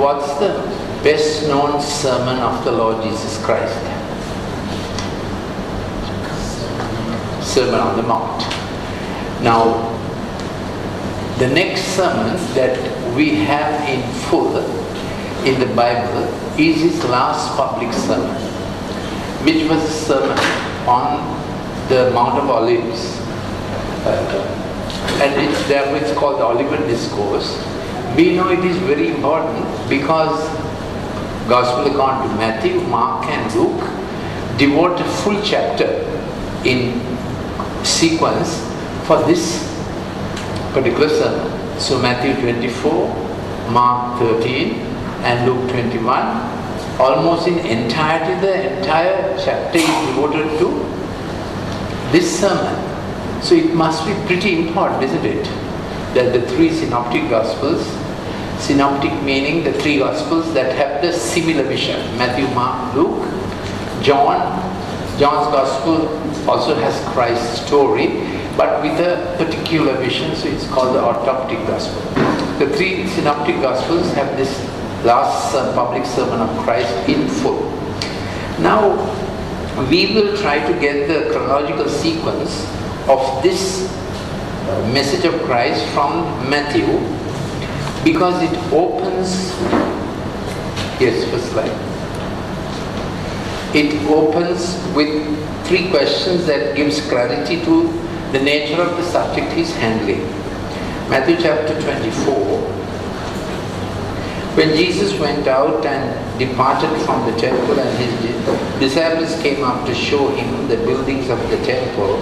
what's the best known sermon of the Lord Jesus Christ? Sermon on the Mount. Now, the next sermon that we have in full in the Bible is his last public sermon, which was a sermon on the Mount of Olives. Uh, and it's, therefore it's called the Olivet Discourse. We know it is very important because Gospel according to Matthew, Mark and Luke devote a full chapter in sequence for this particular sermon. So Matthew 24, Mark 13 and Luke 21, almost in entirety the entire chapter is devoted to this sermon. So it must be pretty important, isn't it? That the three synoptic gospels, synoptic meaning the three gospels that have the similar vision, Matthew, Mark, Luke, John. John's gospel also has Christ's story, but with a particular vision, so it's called the autoptic gospel. The three synoptic gospels have this last uh, public sermon of Christ in full. Now, we will try to get the chronological sequence of this message of Christ from Matthew because it opens, yes, first slide. It opens with three questions that gives clarity to the nature of the subject he's handling. Matthew chapter 24, when Jesus went out and departed from the temple and his disciples came up to show him the buildings of the temple,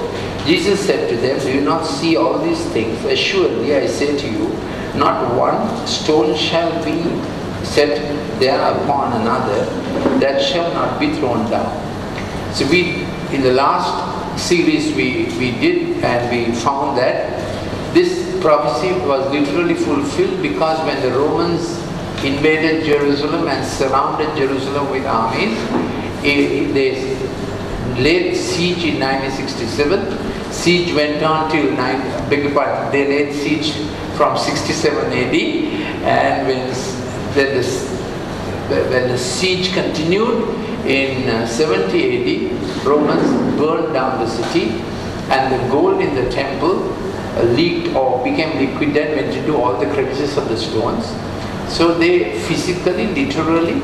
Jesus said to them, Do you not see all these things? Assuredly, I say to you, not one stone shall be set there upon another that shall not be thrown down. So we, in the last series we, we did and we found that this prophecy was literally fulfilled because when the Romans invaded Jerusalem and surrounded Jerusalem with armies. They laid siege in 1967. Siege went on till nine. Beg pardon. They laid siege from 67 AD, and when then the, when the siege continued in uh, 70 AD, Romans burned down the city, and the gold in the temple uh, leaked or became liquid and went into all the crevices of the stones. So they physically, literally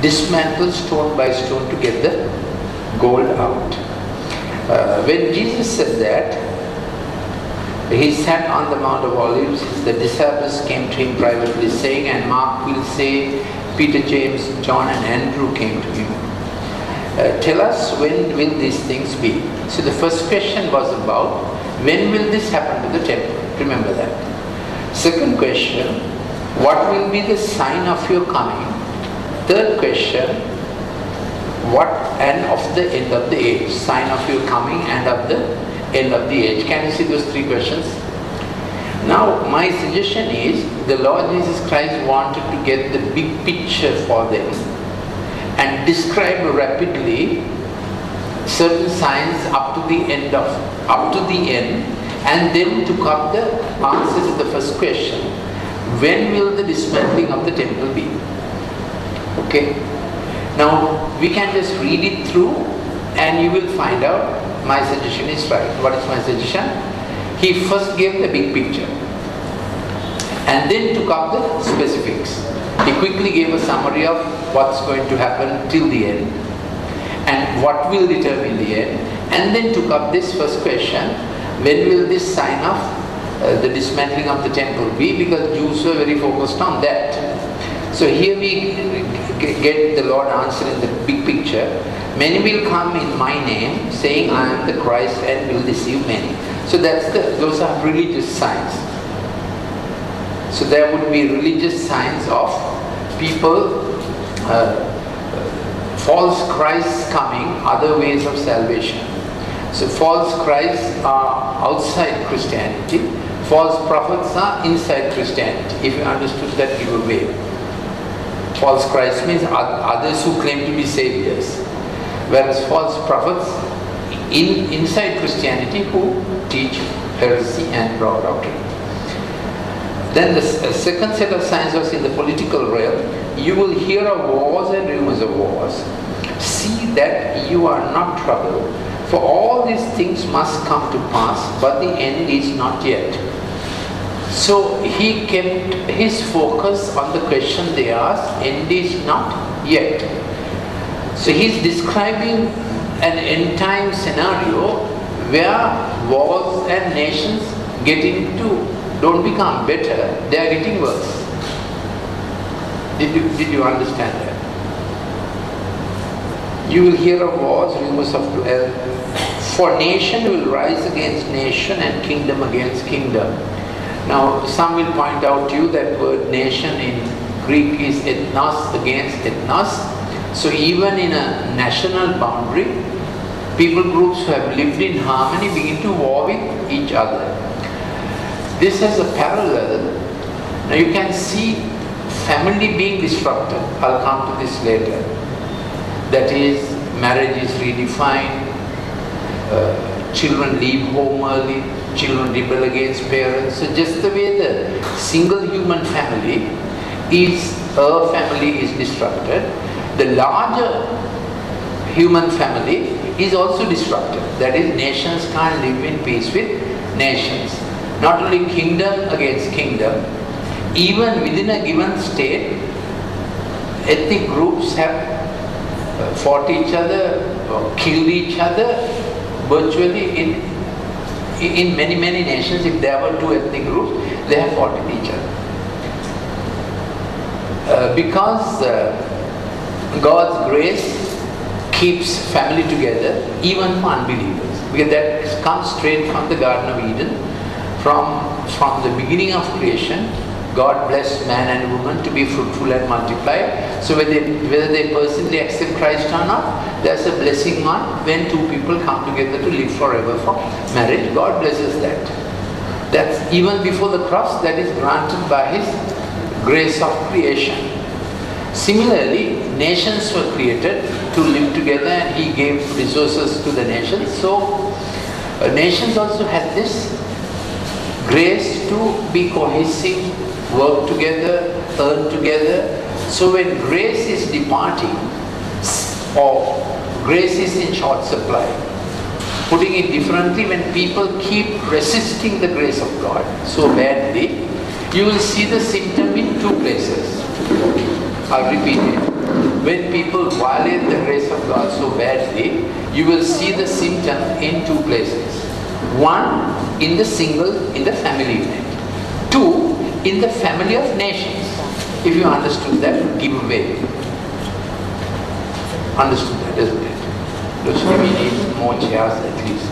dismantle stone by stone to get the gold out. Uh, when Jesus said that, he sat on the Mount of Olives. The disciples came to him privately, saying, and Mark will say, Peter, James, John, and Andrew came to him. Uh, tell us when will these things be? So the first question was about when will this happen to the temple? Remember that. Second question, what will be the sign of your coming? Third question, what and of the end of the age? Sign of your coming and of the end of the age. Can you see those three questions? Now, my suggestion is the Lord Jesus Christ wanted to get the big picture for them and describe rapidly certain signs up to the end of up to the end and then took up the answers to the first question when will the dismantling of the temple be? Okay. Now we can just read it through and you will find out my suggestion is right. What is my suggestion? He first gave the big picture and then took up the specifics. He quickly gave a summary of what's going to happen till the end and what will determine the end and then took up this first question when will this sign of uh, the dismantling of the temple. Be because Jews were very focused on that. So here we get the Lord answer in the big picture. Many will come in my name saying I am the Christ and will deceive many. So that's the those are religious signs. So there would be religious signs of people uh, false Christs coming, other ways of salvation. So false Christs are outside Christianity, false prophets are inside Christianity, if you understood that giveaway. False Christ means others who claim to be saviors, whereas false prophets in inside Christianity who teach heresy and wrong doctrine. Then the second set of signs was in the political realm. You will hear of wars and rumors of wars. See that you are not troubled, for all these things must come to pass, but the end is not yet. So he kept his focus on the question they asked, end is not yet. So he's describing an end time scenario where wars and nations get into don't become better, they are getting worse. Did you, did you understand that? You will hear of wars, rumors of uh, for nation will rise against nation and kingdom against kingdom. Now some will point out to you that word nation in Greek is ethnos against ethnos. So even in a national boundary, people groups who have lived in harmony begin to war with each other. This has a parallel. Now you can see family being disrupted. I'll come to this later. That is, marriage is redefined, uh, children leave home early, children rebel against parents. So just the way the single human family is, a family is disrupted, the larger human family is also disrupted. That is, nations can't live in peace with nations not only kingdom against kingdom, even within a given state, ethnic groups have uh, fought each other, killed each other, virtually in, in many, many nations, if there were two ethnic groups, they have fought with each other. Uh, because uh, God's grace keeps family together, even for unbelievers. Because that comes straight from the Garden of Eden from, from the beginning of creation, God blessed man and woman to be fruitful and multiply. So whether they, whether they personally accept Christ or not, there's a blessing on when two people come together to live forever for marriage. God blesses that. That's even before the cross, that is granted by His grace of creation. Similarly, nations were created to live together and He gave resources to the nations. So, uh, nations also had this grace to be cohesive, work together, earn together. So when grace is departing or grace is in short supply, putting it differently, when people keep resisting the grace of God so badly, you will see the symptom in two places. I'll repeat it. When people violate the grace of God so badly, you will see the symptom in two places. One, in the single, in the family unit. Two, in the family of nations. If you understood that, give away. Understood that, isn't it? Like we need more chairs at least.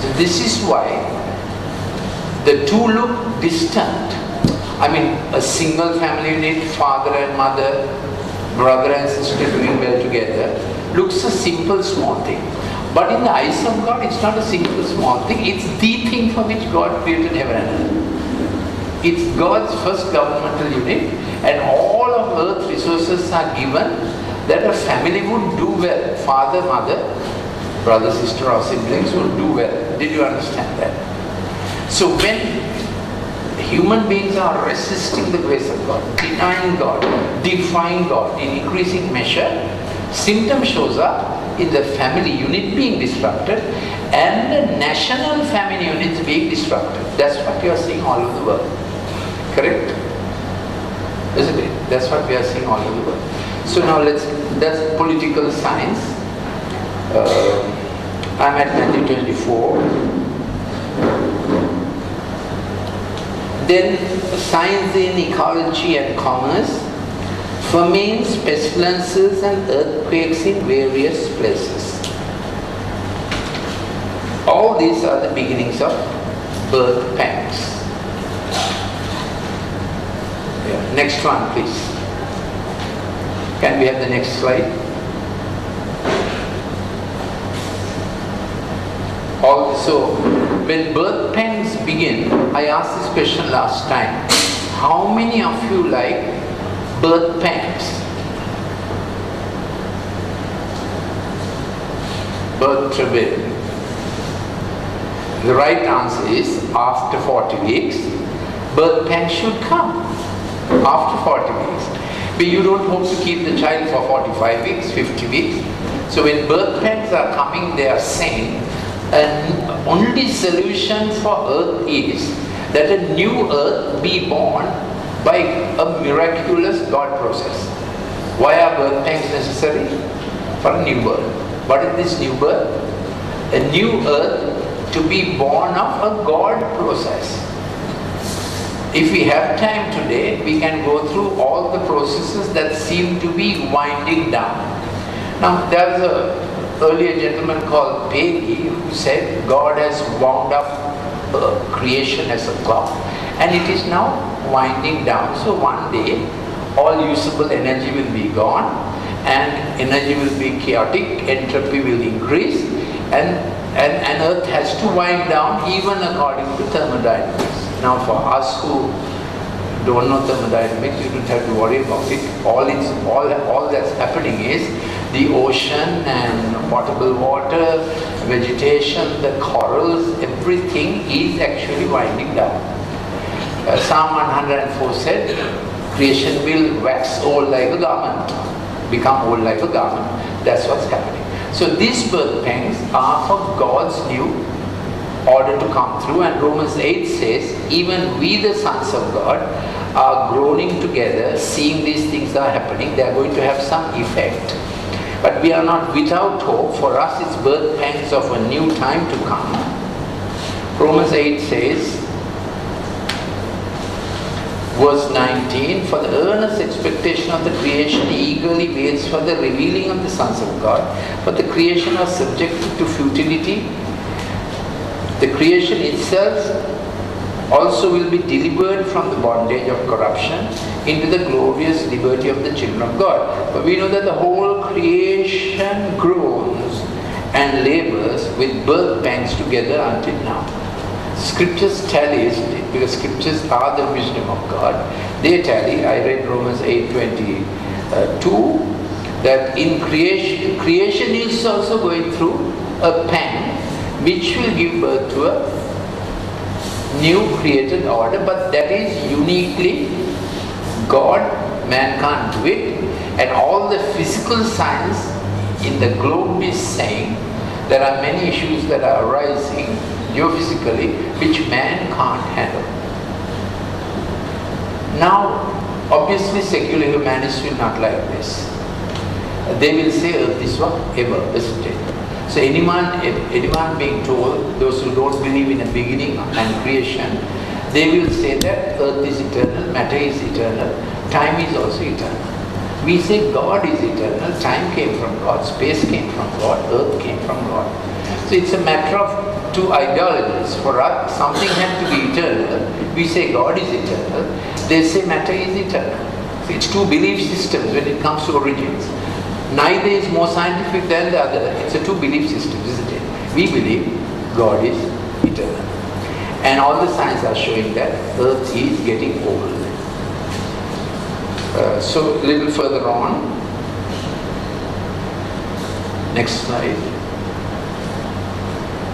So this is why the two look distant. I mean, a single family unit, father and mother, brother and sister doing well together, looks a simple small thing. But in the eyes of God, it's not a single small thing. It's the thing for which God created heaven and earth. It's God's first governmental unit and all of earth resources are given that a family would do well. Father, mother, brother, sister or siblings would do well. Did you understand that? So when human beings are resisting the grace of God, denying God, defying God in increasing measure, symptom shows up in the family unit being disrupted and the national family units being disrupted. That's what you are seeing all over the world. Correct? Isn't it? That's what we are seeing all over the world. So now let's, that's political science. Uh, I'm at Matthew 24. Then science in ecology and commerce famines, pestilences and earthquakes in various places. All these are the beginnings of birth pangs. Yeah. Next one please. Can we have the next slide? Also, when birth pangs begin, I asked this question last time. How many of you like birth pangs. Birth travail. The right answer is after 40 weeks, birth pains should come. After 40 weeks. But you don't hope to keep the child for 45 weeks, 50 weeks. So when birth pains are coming, they are saying, and only solution for earth is that a new earth be born by a miraculous God process. Why are birth pains necessary? For a new birth. What is this new birth? A new earth to be born of a God process. If we have time today, we can go through all the processes that seem to be winding down. Now, there's a earlier gentleman called Paley who said God has wound up uh, creation as a clock and it is now winding down. So one day, all usable energy will be gone and energy will be chaotic, entropy will increase and, and, and earth has to wind down even according to thermodynamics. Now for us who don't know thermodynamics, you don't have to worry about it. All, it's, all, all that's happening is the ocean and potable water, vegetation, the corals, everything is actually winding down. Uh, Psalm 104 said, creation will wax old like a garment, become old like a garment. That's what's happening. So these birth pangs are for God's new order to come through and Romans 8 says, even we the sons of God are groaning together, seeing these things are happening, they are going to have some effect. But we are not without hope. For us it's birth pangs of a new time to come. Romans 8 says, verse 19, for the earnest expectation of the creation eagerly waits for the revealing of the sons of God. But the creation was subjected to futility. The creation itself also will be delivered from the bondage of corruption into the glorious liberty of the children of God. But we know that the whole creation groans and labors with birth pangs together until now. Scriptures tally, because scriptures are the wisdom of God, they tally, I read Romans 8 22, uh, that in creation, creation is also going through a pang which will give birth to a new created order, but that is uniquely God, man can't do it, and all the physical science in the globe is saying there are many issues that are arising geophysically which man can't handle. Now, obviously secular humanists will not like this. They will say earth is? Ever, isn't it? So anyone, anyone being told, those who don't believe in a beginning and creation, they will say that earth is eternal, matter is eternal, time is also eternal. We say God is eternal, time came from God, space came from God, earth came from God. So it's a matter of two ideologies. For us, something had to be eternal. We say God is eternal. They say matter is eternal. It's two belief systems when it comes to origins. Neither is more scientific than the other. It's a two belief system, isn't it? We believe God is eternal. And all the signs are showing that Earth is getting old. Uh, so a little further on, next slide.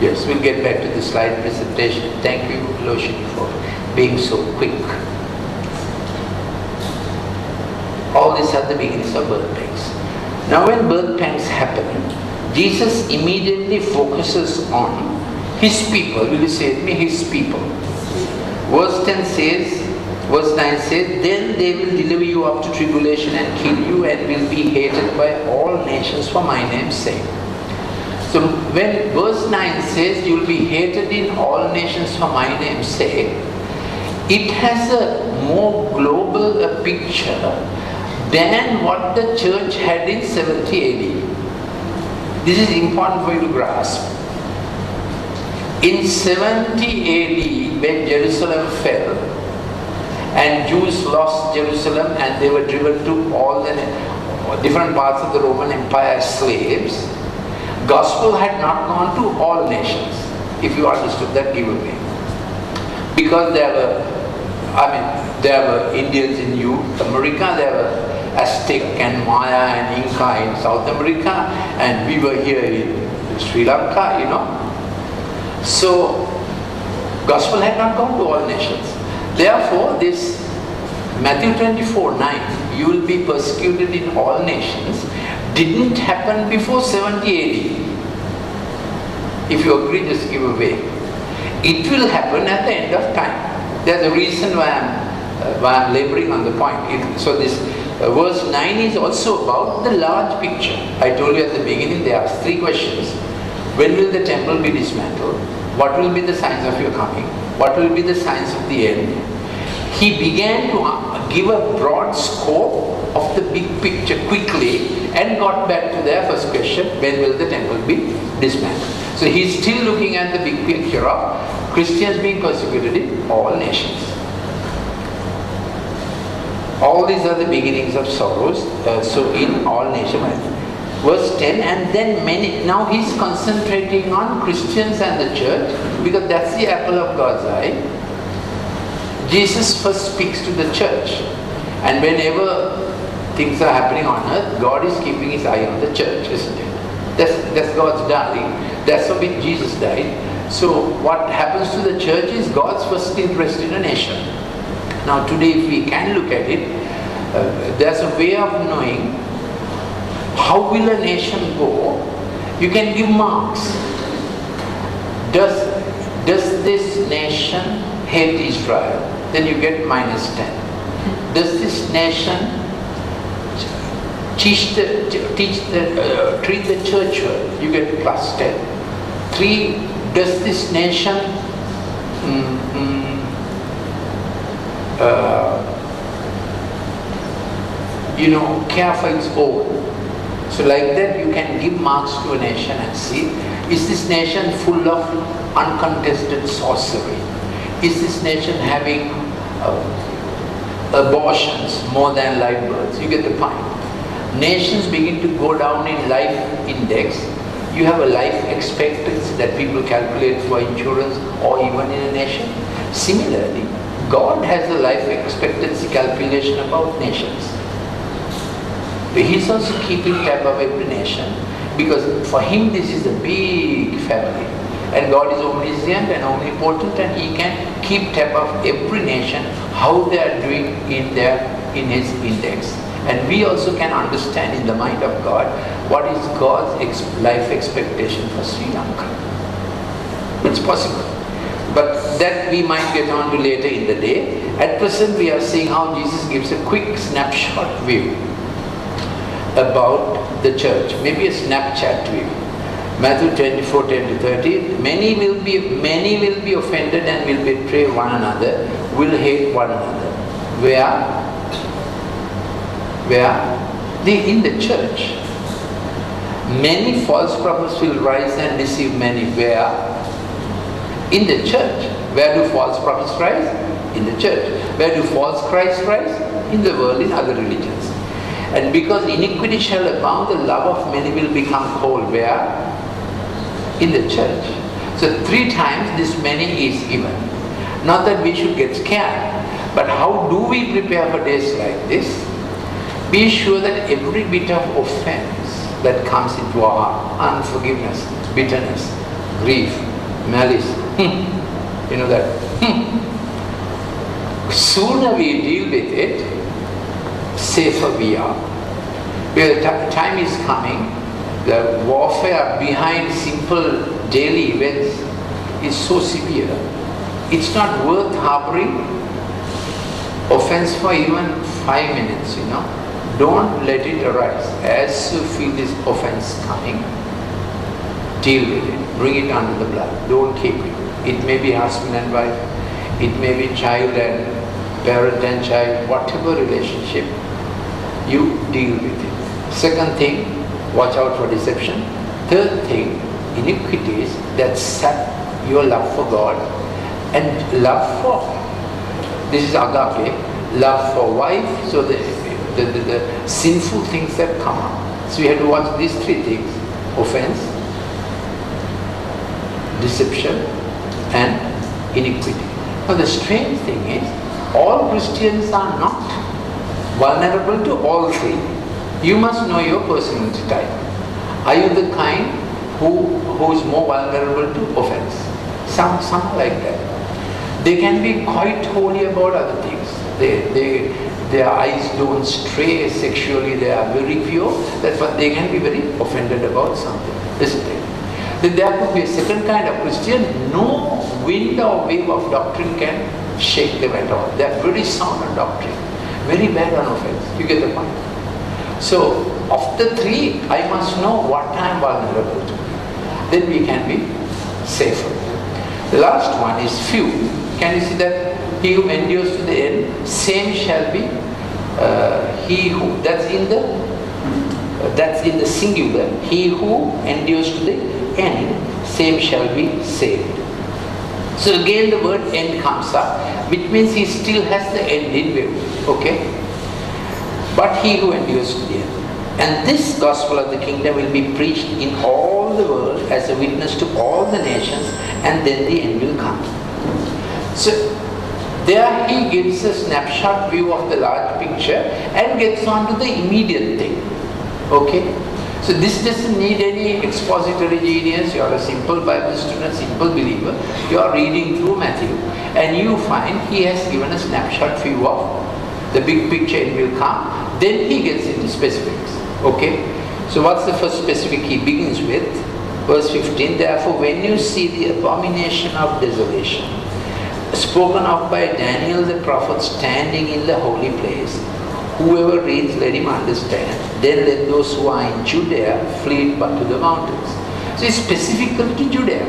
Yes, we'll get back to the slide presentation. Thank you, Loshini, for being so quick. All these are the beginnings of birth pains. Now when birth pangs happen, Jesus immediately focuses on his people. Will you say me? His people. Verse 10 says, verse 9 says, Then they will deliver you up to tribulation and kill you and will be hated by all nations for my name's sake. So when verse 9 says you will be hated in all nations for my name's sake, it has a more global a picture than what the church had in 70 AD. This is important for you to grasp. In 70 AD, when Jerusalem fell, and Jews lost Jerusalem and they were driven to all the different parts of the Roman Empire as slaves, gospel had not gone to all nations. If you understood that, give away. Because there were, I mean, there were Indians in you, America, there were Aztec and Maya and Inca in South America, and we were here in Sri Lanka, you know. So Gospel had not gone to all nations. Therefore, this Matthew 24, 9, you will be persecuted in all nations, didn't happen before 70 AD. If you agree, just give away. It will happen at the end of time. There's a reason why I'm, uh, why I'm laboring on the point. It, so this uh, verse 9 is also about the large picture. I told you at the beginning, there are three questions. When will the temple be dismantled? What will be the signs of your coming? What will be the signs of the end? He began to uh, give a broad scope of the big picture quickly and got back to their first question, when will the temple be dismantled? So he's still looking at the big picture of Christians being persecuted in all nations. All these are the beginnings of sorrows. Uh, so in all nations, verse 10, and then many. Now he's concentrating on Christians and the church because that's the apple of God's eye. Jesus first speaks to the church, and whenever things are happening on earth, God is keeping his eye on the church, isn't it? That's, that's God's darling. That's which Jesus died. So what happens to the church is God's first interest in a nation. Now today if we can look at it, uh, there's a way of knowing how will a nation go. You can give marks. Does, does this nation hate Israel? Then you get minus 10. Does this nation teach the, teach the, uh, treat the church well? You get plus 10. Three, does this nation mm, mm, uh, you know, care for its own. So like that you can give marks to a nation and see, is this nation full of uncontested sorcery? Is this nation having uh, abortions more than live births? You get the point. Nations begin to go down in life index. You have a life expectancy that people calculate for insurance or even in a nation. Similarly, God has a life expectancy calculation about nations. But He's also keeping tab of every nation because for him this is a big family and God is omniscient and omnipotent and he can keep tab of every nation how they are doing in their in his index and we also can understand in the mind of God what is God's ex life expectation for Sri Lanka it's possible but that we might get on to later in the day at present we are seeing how Jesus gives a quick snapshot view about the church, maybe a Snapchat view. Matthew 24, 10 to 30, many will be many will be offended and will betray one another, will hate one another. Where? Where? The, in the church. Many false prophets will rise and deceive many. Where? In the church. Where do false prophets rise? In the church. Where do false Christ rise? In the world, in other religions. And because iniquity shall abound, the love of many will become cold. Where? In the church. So three times this many is given. Not that we should get scared, but how do we prepare for days like this? Be sure that every bit of offense that comes into our heart, unforgiveness, bitterness, grief, malice, hmm, you know that, hmm, sooner we deal with it, safer we are. Because time is coming, the warfare behind simple daily events is so severe. It's not worth harboring offense for even five minutes, you know. Don't let it arise. As you feel this offense coming, deal with it. Bring it under the blood. Don't keep it. It may be husband and wife. It may be child and parent and child, whatever relationship you deal with it. Second thing, watch out for deception. Third thing, iniquities that sap your love for God and love for, this is agape, love for wife, so the, the, the, the sinful things that come up. So you have to watch these three things, offense, deception and iniquity. Now the strange thing is, all Christians are not vulnerable to all three. You must know your personality type. Are you the kind who, who is more vulnerable to offense? Some, some like that. They can be quite holy about other things. They, they, their eyes don't stray sexually, they are very pure. That's why they can be very offended about something, isn't it? Then there could be a second kind of Christian, no wind or wave of doctrine can shake them at all. They are very sound on doctrine, very bad on offense. You get the point? So, of the three, I must know what I am vulnerable to. Then we can be safer. The last one is few. Can you see that? He who endures to the end, same shall be uh, he who. That's in the that's in the singular. He who endures to the end, same shall be saved. So again the word end comes up, which means he still has the end in view. Okay? But he who endures to the end. And this gospel of the kingdom will be preached in all the world as a witness to all the nations, and then the end will come. So there he gives a snapshot view of the large picture and gets on to the immediate thing. Okay? So this doesn't need any expository genius. You are a simple Bible student, simple believer. You are reading through Matthew and you find he has given a snapshot view of the big picture it will come. Then he gets into specifics. Okay? So what's the first specific he begins with? Verse 15, therefore when you see the abomination of desolation, spoken of by Daniel the prophet standing in the holy place, whoever reads let him understand, then let those who are in Judea flee but to the mountains. So it's specifically to Judea.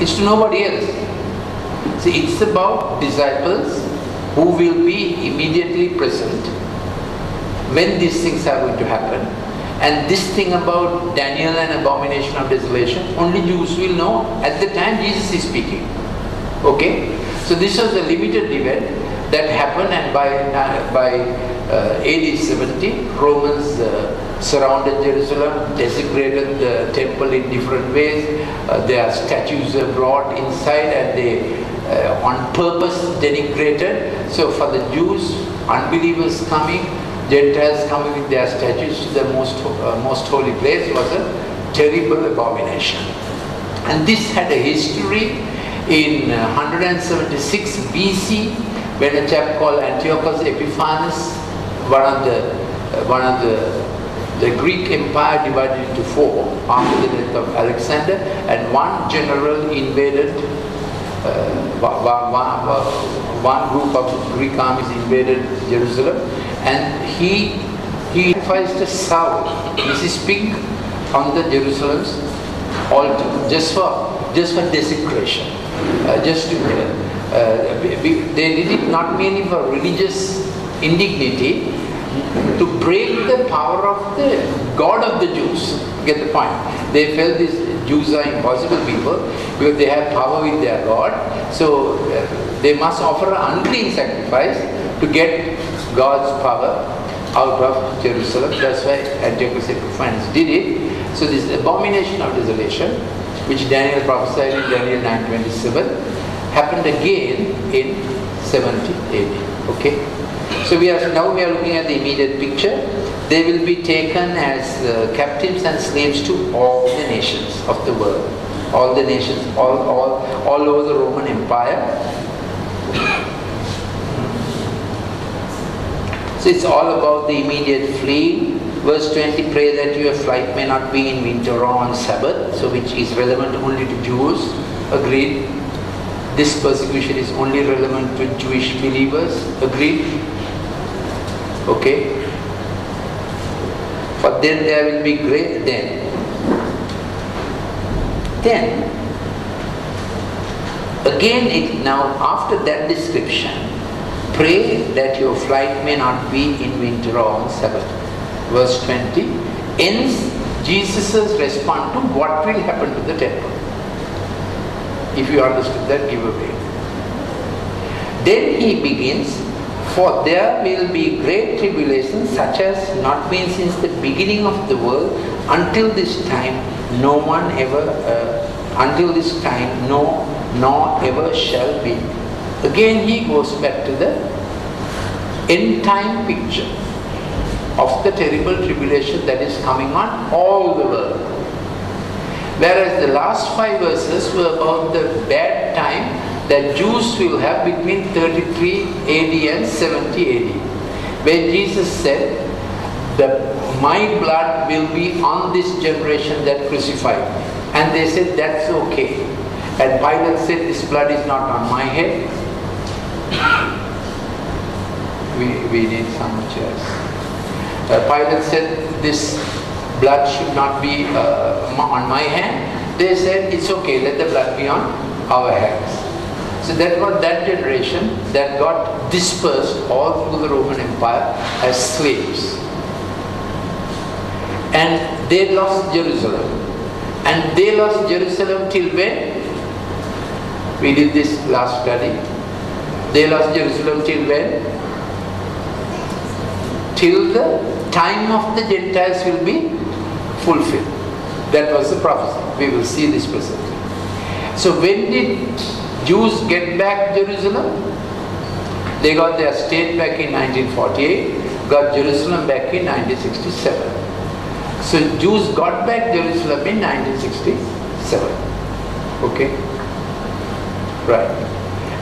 It's to nobody else. See, it's about disciples who will be immediately present when these things are going to happen. And this thing about Daniel and abomination of desolation, only Jews will know at the time Jesus is speaking. Okay? So this was a limited event that happened and by, by uh, AD 70, Romans uh, surrounded Jerusalem, desecrated the temple in different ways. Uh, their statues were brought inside and they uh, on purpose denigrated. So for the Jews, unbelievers coming, Gentiles coming with their statues to the most, uh, most holy place was a terrible abomination. And this had a history in 176 BC when a chap called Antiochus Epiphanes, one of the, uh, one of the the Greek empire divided into four after the death of Alexander and one general invaded uh, one group of Greek armies invaded Jerusalem and he he sacrificed a sow, Mrs. Pig, on the Jerusalem's altar just for just for desecration, uh, just to uh, they did it not merely for religious indignity, to break the power of the God of the Jews. Get the point? They felt these Jews are impossible people because they have power with their God. So uh, they must offer an unclean sacrifice to get God's power out of Jerusalem. That's why Antiochus Epiphanes did it. So this abomination of desolation, which Daniel prophesied in Daniel 9.27, happened again in 70 AD. Okay? So we are now we are looking at the immediate picture. They will be taken as uh, captives and slaves to all the nations of the world, all the nations, all all all over the Roman Empire. So it's all about the immediate fleeing. Verse 20, pray that your flight may not be in winter or on Sabbath, so which is relevant only to Jews. Agreed. This persecution is only relevant to Jewish believers. Agreed. Okay? For then there will be great then. Then again it now after that description, pray that your flight may not be in winter or on Sabbath. Verse 20 ends Jesus' response to what will happen to the temple. If you understood that, give away. Then he begins for there will be great tribulation such as not been since the beginning of the world until this time no one ever, uh, until this time no, nor ever shall be. Again he goes back to the end time picture of the terrible tribulation that is coming on all the world. Whereas the last five verses were about the bad time that Jews will have between 33 AD and 70 AD. When Jesus said, the, my blood will be on this generation that crucified. And they said, that's okay. And Pilate said, this blood is not on my head. We, we need some chairs. Uh, Pilate said, this blood should not be uh, on my hand. They said, it's okay, let the blood be on our hands. So that was that generation that got dispersed all through the Roman Empire as slaves. And they lost Jerusalem. And they lost Jerusalem till when? We did this last study. They lost Jerusalem till when? Till the time of the Gentiles will be fulfilled. That was the prophecy. We will see this presently. So when did Jews get back Jerusalem? They got their state back in 1948, got Jerusalem back in 1967. So Jews got back Jerusalem in 1967. Okay? Right.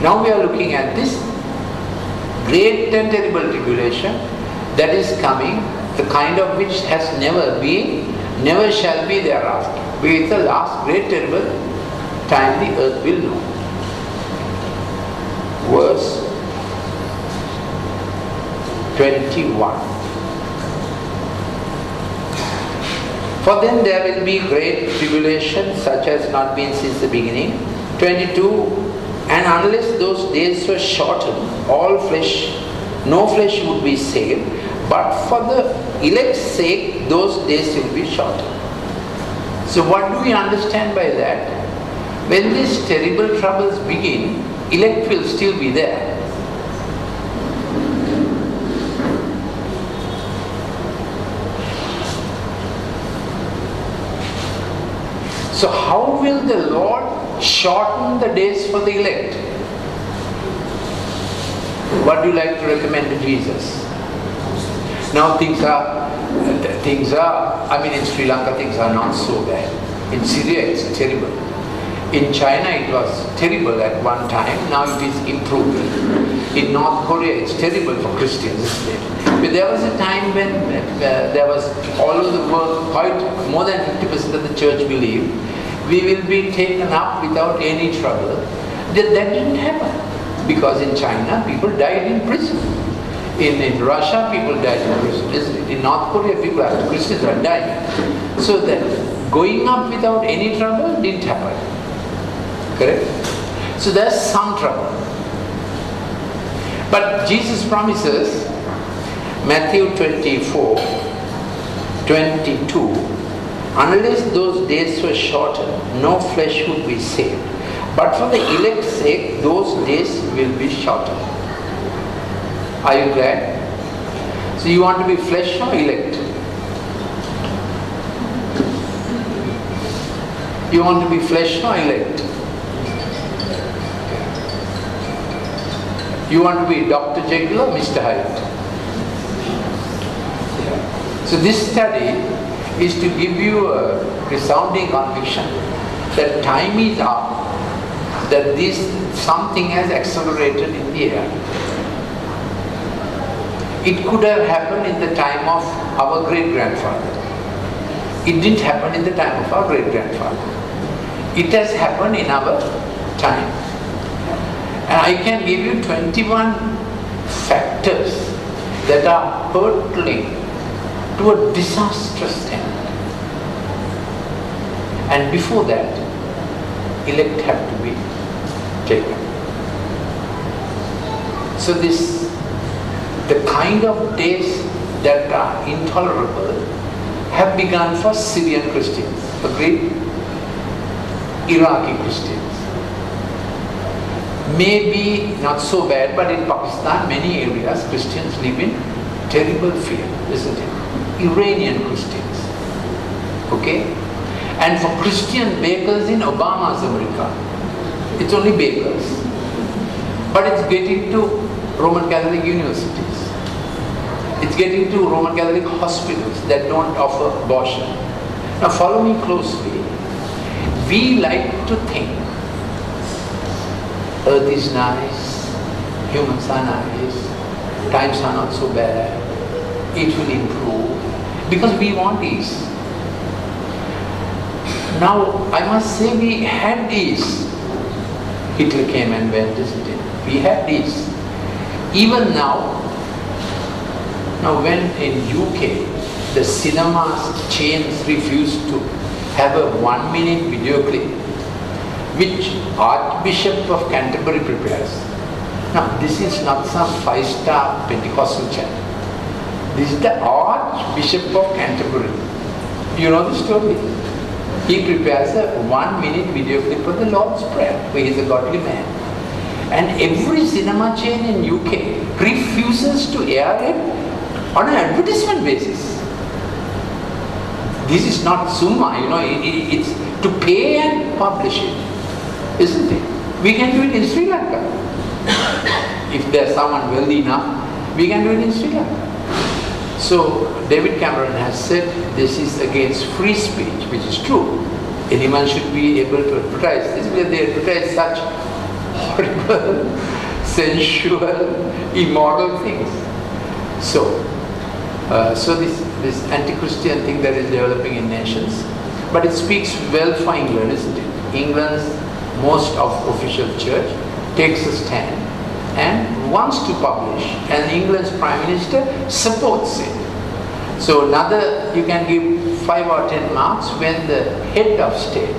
Now we are looking at this great and terrible tribulation that is coming, the kind of which has never been, never shall be thereafter. It's the last great terrible time the earth will know. Verse 21. For then there will be great tribulation such as not been since the beginning. 22. And unless those days were shortened, all flesh, no flesh would be saved. But for the elect's sake, those days will be shortened. So what do we understand by that? When these terrible troubles begin, elect will still be there. So how will the Lord shorten the days for the elect? What do you like to recommend to Jesus? Now things are, things are, I mean in Sri Lanka things are not so bad. In Syria it's terrible. In China it was terrible at one time, now it is improving. In North Korea it's terrible for Christians, isn't it? But there was a time when uh, there was all over the world, quite more than 50% of the church believed, we will be taken up without any trouble. That, that didn't happen. Because in China, people died in prison. In, in Russia, people died in North Korea, people after Christians are dying. So that going up without any trouble didn't happen. Correct? So there's some trouble. But Jesus promises, Matthew 24, 22, unless those days were shortened, no flesh would be saved. But for the elect's sake, those days will be shortened. Are you glad? So you want to be flesh or elect? You want to be flesh or elect? You want to be Dr. Jekyll or Mr. Hyde? So this study is to give you a resounding conviction that time is up, that this something has accelerated in the air. It could have happened in the time of our great-grandfather. It didn't happen in the time of our great-grandfather. It has happened in our time. And I can give you 21 factors that are hurtling to a disastrous end. And before that, elect have to be taken. So this, the kind of days that are intolerable have begun for Syrian Christians, agreed? Iraqi Christians. Maybe not so bad, but in Pakistan, many areas, Christians live in terrible fear, isn't it? Iranian Christians. Okay? And for Christian bakers in Obama's America, it's only bakers. But it's getting to Roman Catholic universities. It's getting to Roman Catholic hospitals that don't offer abortion. Now follow me closely. We like to think earth is nice, humans are nice, times are not so bad, it will improve because we want ease. Now, I must say we had ease. Hitler came and went, isn't it? We had ease. Even now, now when in UK the cinemas chains refused to have a one minute video clip which Archbishop of Canterbury prepares. Now this is not some five star Pentecostal church. This is the Archbishop of Canterbury. You know the story? He prepares a one minute video clip for the Lord's Prayer, where he is a godly man. And every cinema chain in UK refuses to air it on an advertisement basis. This is not summa, you know, it, it, it's to pay and publish it, isn't it? We can do it in Sri Lanka. if there's someone wealthy enough, we can do it in Sri Lanka. So David Cameron has said this is against free speech, which is true. Anyone should be able to advertise this because they advertise such horrible, sensual, immoral things. So, uh, so this this anti-Christian thing that is developing in nations. But it speaks well for England, isn't it? England's most of official church takes a stand and wants to publish and England's Prime Minister supports it. So another, you can give 5 or 10 marks when the head of state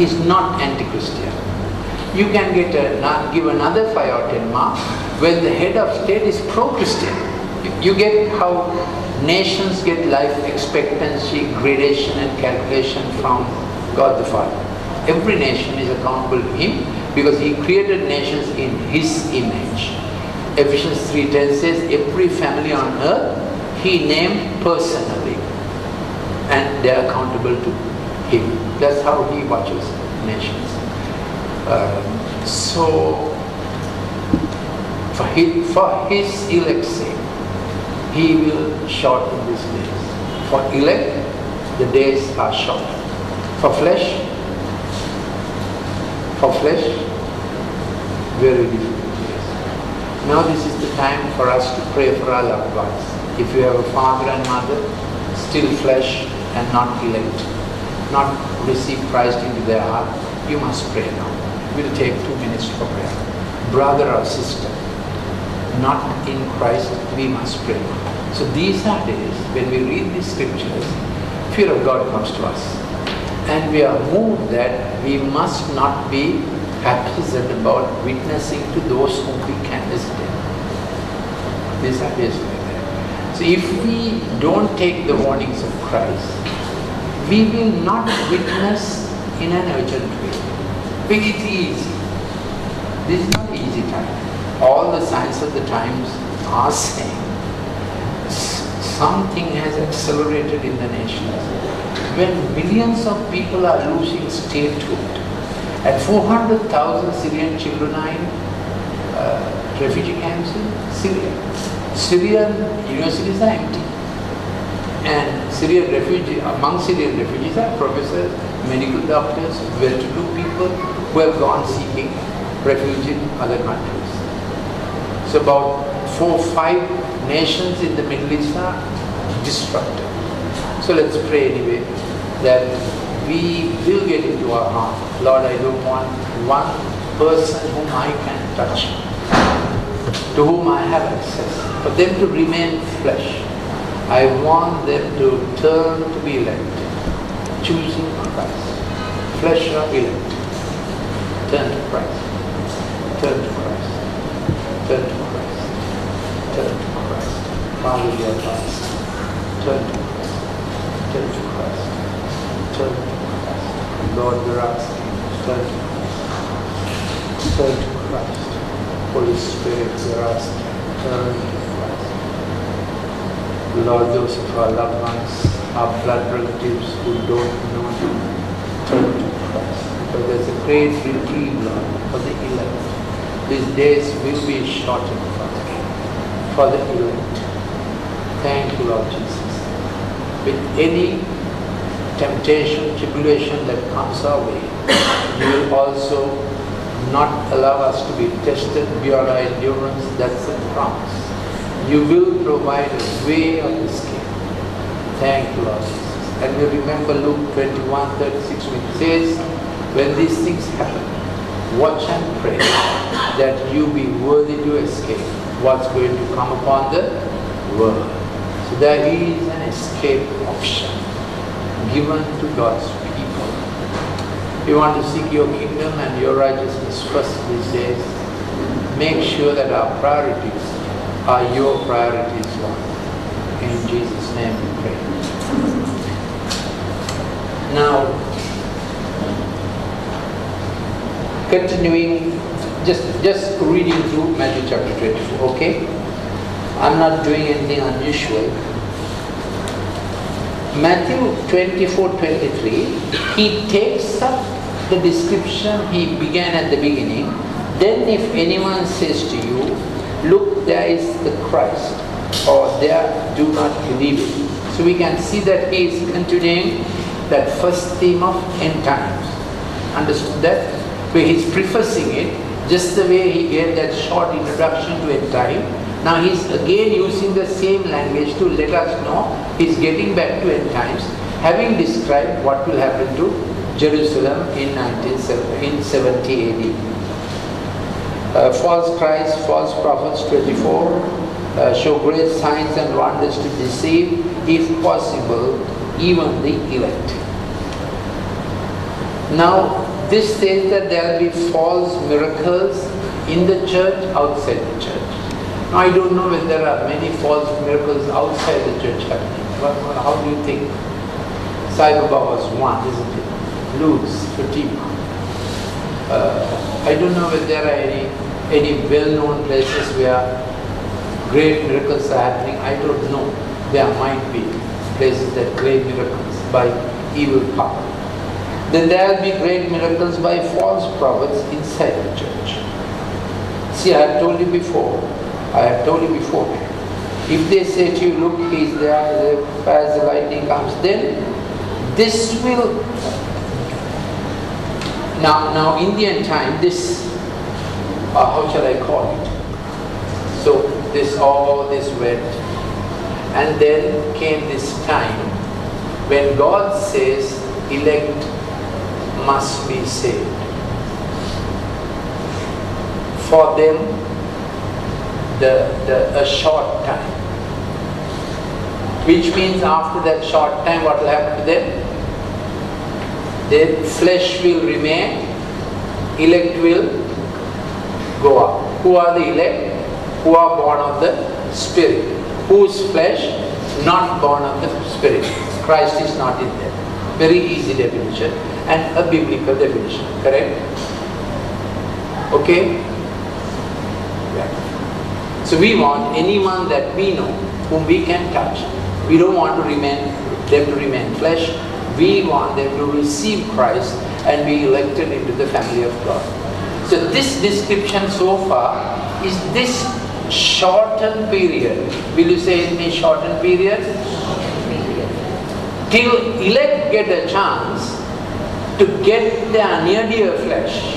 is not anti-Christian. You can get a, give another 5 or 10 marks when the head of state is pro-Christian. You get how Nations get life expectancy, gradation and calculation from God the Father. Every nation is accountable to Him because He created nations in His image. Ephesians 3.10 says, every family on earth He named personally and they are accountable to Him. That's how He watches nations. Um, so, for his, for his elect's sake, he will shorten these days. For elect, the days are short. For flesh, for flesh, very difficult days. Now this is the time for us to pray for our loved ones. If you have a father and mother, still flesh and not elect, not receive Christ into their heart, you must pray now. We'll take two minutes for prayer. Brother or sister, not in Christ, we must pray. So these are days when we read these scriptures, fear of God comes to us. And we are moved that we must not be haphazard about witnessing to those whom we can visit. These are days like that. So if we don't take the warnings of Christ, we will not witness in an urgent way. It's easy. This is not easy time all the signs of the times are saying something has accelerated in the nations. When millions of people are losing statehood, and 400,000 Syrian children are in uh, refugee camps in Syria. Syrian universities are empty. And Syrian refugee, among Syrian refugees are professors, medical doctors, well-to-do people who have gone seeking refuge in other countries. So about four, five nations in the Middle East are disrupted. So let's pray anyway that we will get into our heart. Lord, I don't want one person whom I can touch, to whom I have access, for them to remain flesh. I want them to turn to be elect, choosing Christ. Flesh or elect. Turn to Christ. Turn to Christ. Turn to Christ. Turn to Follow your thoughts. Turn to Christ. Turn to Christ. Turn to Christ. Lord, we're asking, turn to Christ. Turn to Christ. Holy Spirit, we're asking, turn to Christ. Lord, those of our loved ones, our blood relatives who don't know you, turn to Christ. Because there's a great reprieve, Lord, for the elect these days will be shortened, Father, for the elect. Thank you, Lord Jesus. With any temptation, tribulation that comes our way, you will also not allow us to be tested beyond our endurance. That's a promise. You will provide a way of escape. Thank you, Lord Jesus. And we remember Luke 21, 36, which says, when these things happen, watch and pray that you be worthy to escape what's going to come upon the world. There is an escape option given to God's people. We want to seek your kingdom and your righteousness first these days. Make sure that our priorities are your priorities, Lord. In Jesus' name we pray. Now, continuing, just, just reading through Matthew chapter 24, okay? I'm not doing anything unusual. Matthew 24, 23, he takes up the description he began at the beginning. Then if anyone says to you, look, there is the Christ, or there, do not believe it. So we can see that he is continuing that first theme of end times. Understood that? Where he's prefacing it, just the way he gave that short introduction to end time. Now he's again using the same language to let us know he's getting back to end times, having described what will happen to Jerusalem in 1970 AD. Uh, false Christ, false prophets 24, uh, show great signs and wonders to deceive, if possible, even the elect. Now, this says that there will be false miracles in the church, outside the church. I don't know whether there are many false miracles outside the church happening. But how do you think? Sai Baba was one, isn't it? Lourdes, Fatima. Uh, I don't know whether there are any, any well-known places where great miracles are happening. I don't know. There might be places that great miracles by evil power. Then there will be great miracles by false prophets inside the church. See, I have told you before, I have told you before, if they say to you, look, he's there, as the lightning comes, then this will, now, now in the end time, this, uh, how shall I call it? So, this, all this went, and then came this time when God says, elect must be saved. For them, the, the, a short time. Which means after that short time, what will happen to them? Their flesh will remain, elect will go up. Who are the elect? Who are born of the Spirit. Whose flesh? Not born of the Spirit. Christ is not in them. Very easy definition and a biblical definition, correct? Okay? Yeah. So we want anyone that we know, whom we can touch. We don't want to remain them to remain flesh. We want them to receive Christ and be elected into the family of God. So this description so far is this shortened period. Will you say this shortened period? Till elect get a chance to get their near dear flesh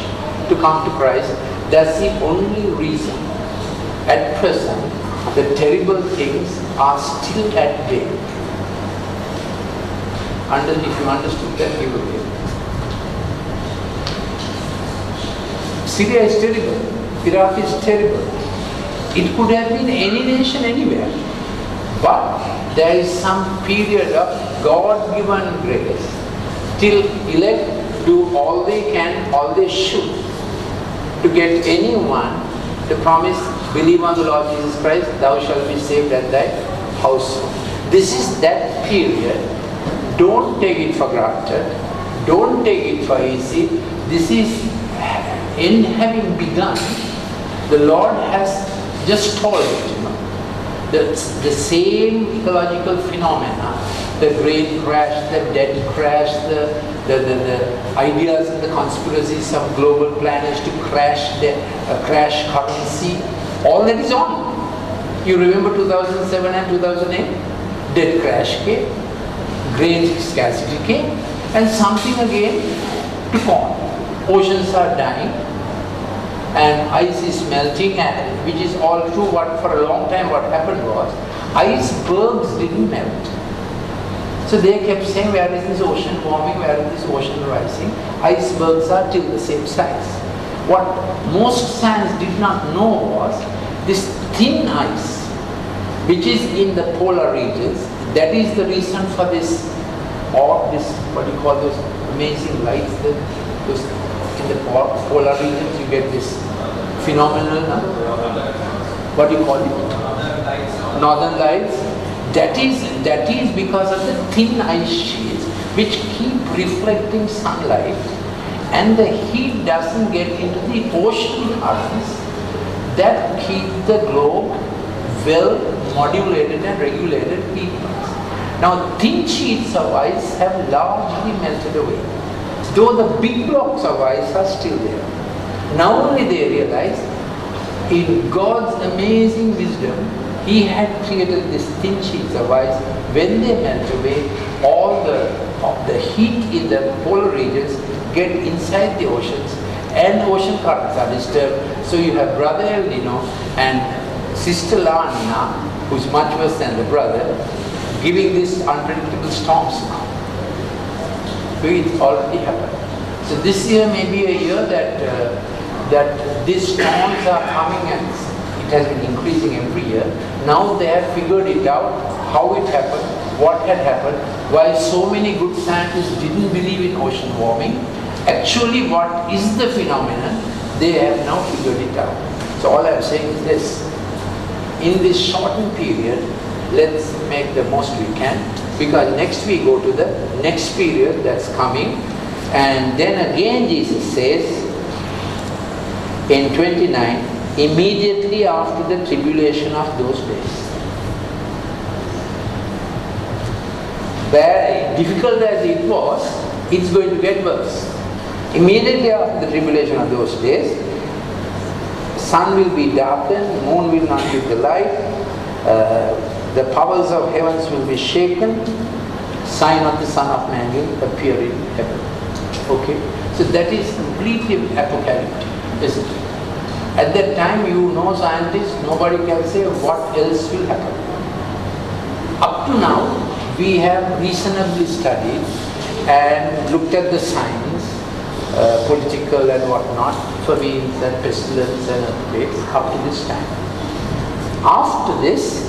to come to Christ, that's the only reason. At present, the terrible things are still at bay. And if you understood that, you will get Syria is terrible. Iraq is terrible. It could have been any nation anywhere. But there is some period of God-given grace till elect do all they can, all they should to get anyone to promise, believe on the Lord Jesus Christ, thou shalt be saved at thy household. This is that period. Don't take it for granted. Don't take it for easy. This is, in having begun, the Lord has just told it, you know. The, the same ecological phenomena the great crash, the debt crash, the, the, the, the, ideas and the conspiracies of global planners to crash the uh, crash currency, all that is on. You remember 2007 and 2008? Debt crash came, grain scarcity came, and something again took on. Oceans are dying, and ice is melting and which is all true what for a long time what happened was icebergs didn't melt. So they kept saying where is this ocean warming, where is this ocean rising? Icebergs are till the same size. What most science did not know was this thin ice which is in the polar regions, that is the reason for this or this what do you call those amazing lights that those in the polar regions you get this phenomenal, what do you call it? Northern lights. That is, that is because of the thin ice sheets which keep reflecting sunlight and the heat doesn't get into the ocean currents that keep the globe well modulated and regulated heat. Now thin sheets of ice have largely melted away, though the big blocks of ice are still there. Now only they realize, in God's amazing wisdom, He had created these thin sheets of ice. When they melt away, all the, of the heat in the polar regions get inside the oceans and ocean currents are disturbed. So you have brother El Nino and sister La Nina, who's much worse than the brother, giving these unpredictable storms now. So it's already happened. So this year may be a year that uh, that these storms are coming and it has been increasing every year. Now they have figured it out, how it happened, what had happened, why so many good scientists didn't believe in ocean warming. Actually what is the phenomenon, they have now figured it out. So all I'm saying is this, in this shortened period, let's make the most we can because next we go to the next period that's coming and then again Jesus says in 29, immediately after the tribulation of those days. Where difficult as it was, it's going to get worse. Immediately after the tribulation of those days, sun will be darkened, moon will not give the light, uh, the powers of heavens will be shaken, sign of the Son of Man will appear in heaven. Okay? So that is completely apocalyptic isn't it? At that time, you know scientists, nobody can say what else will happen. Up to now, we have reasonably studied and looked at the signs, uh, political and whatnot, famines and pestilence and earthquakes up to this time. After this,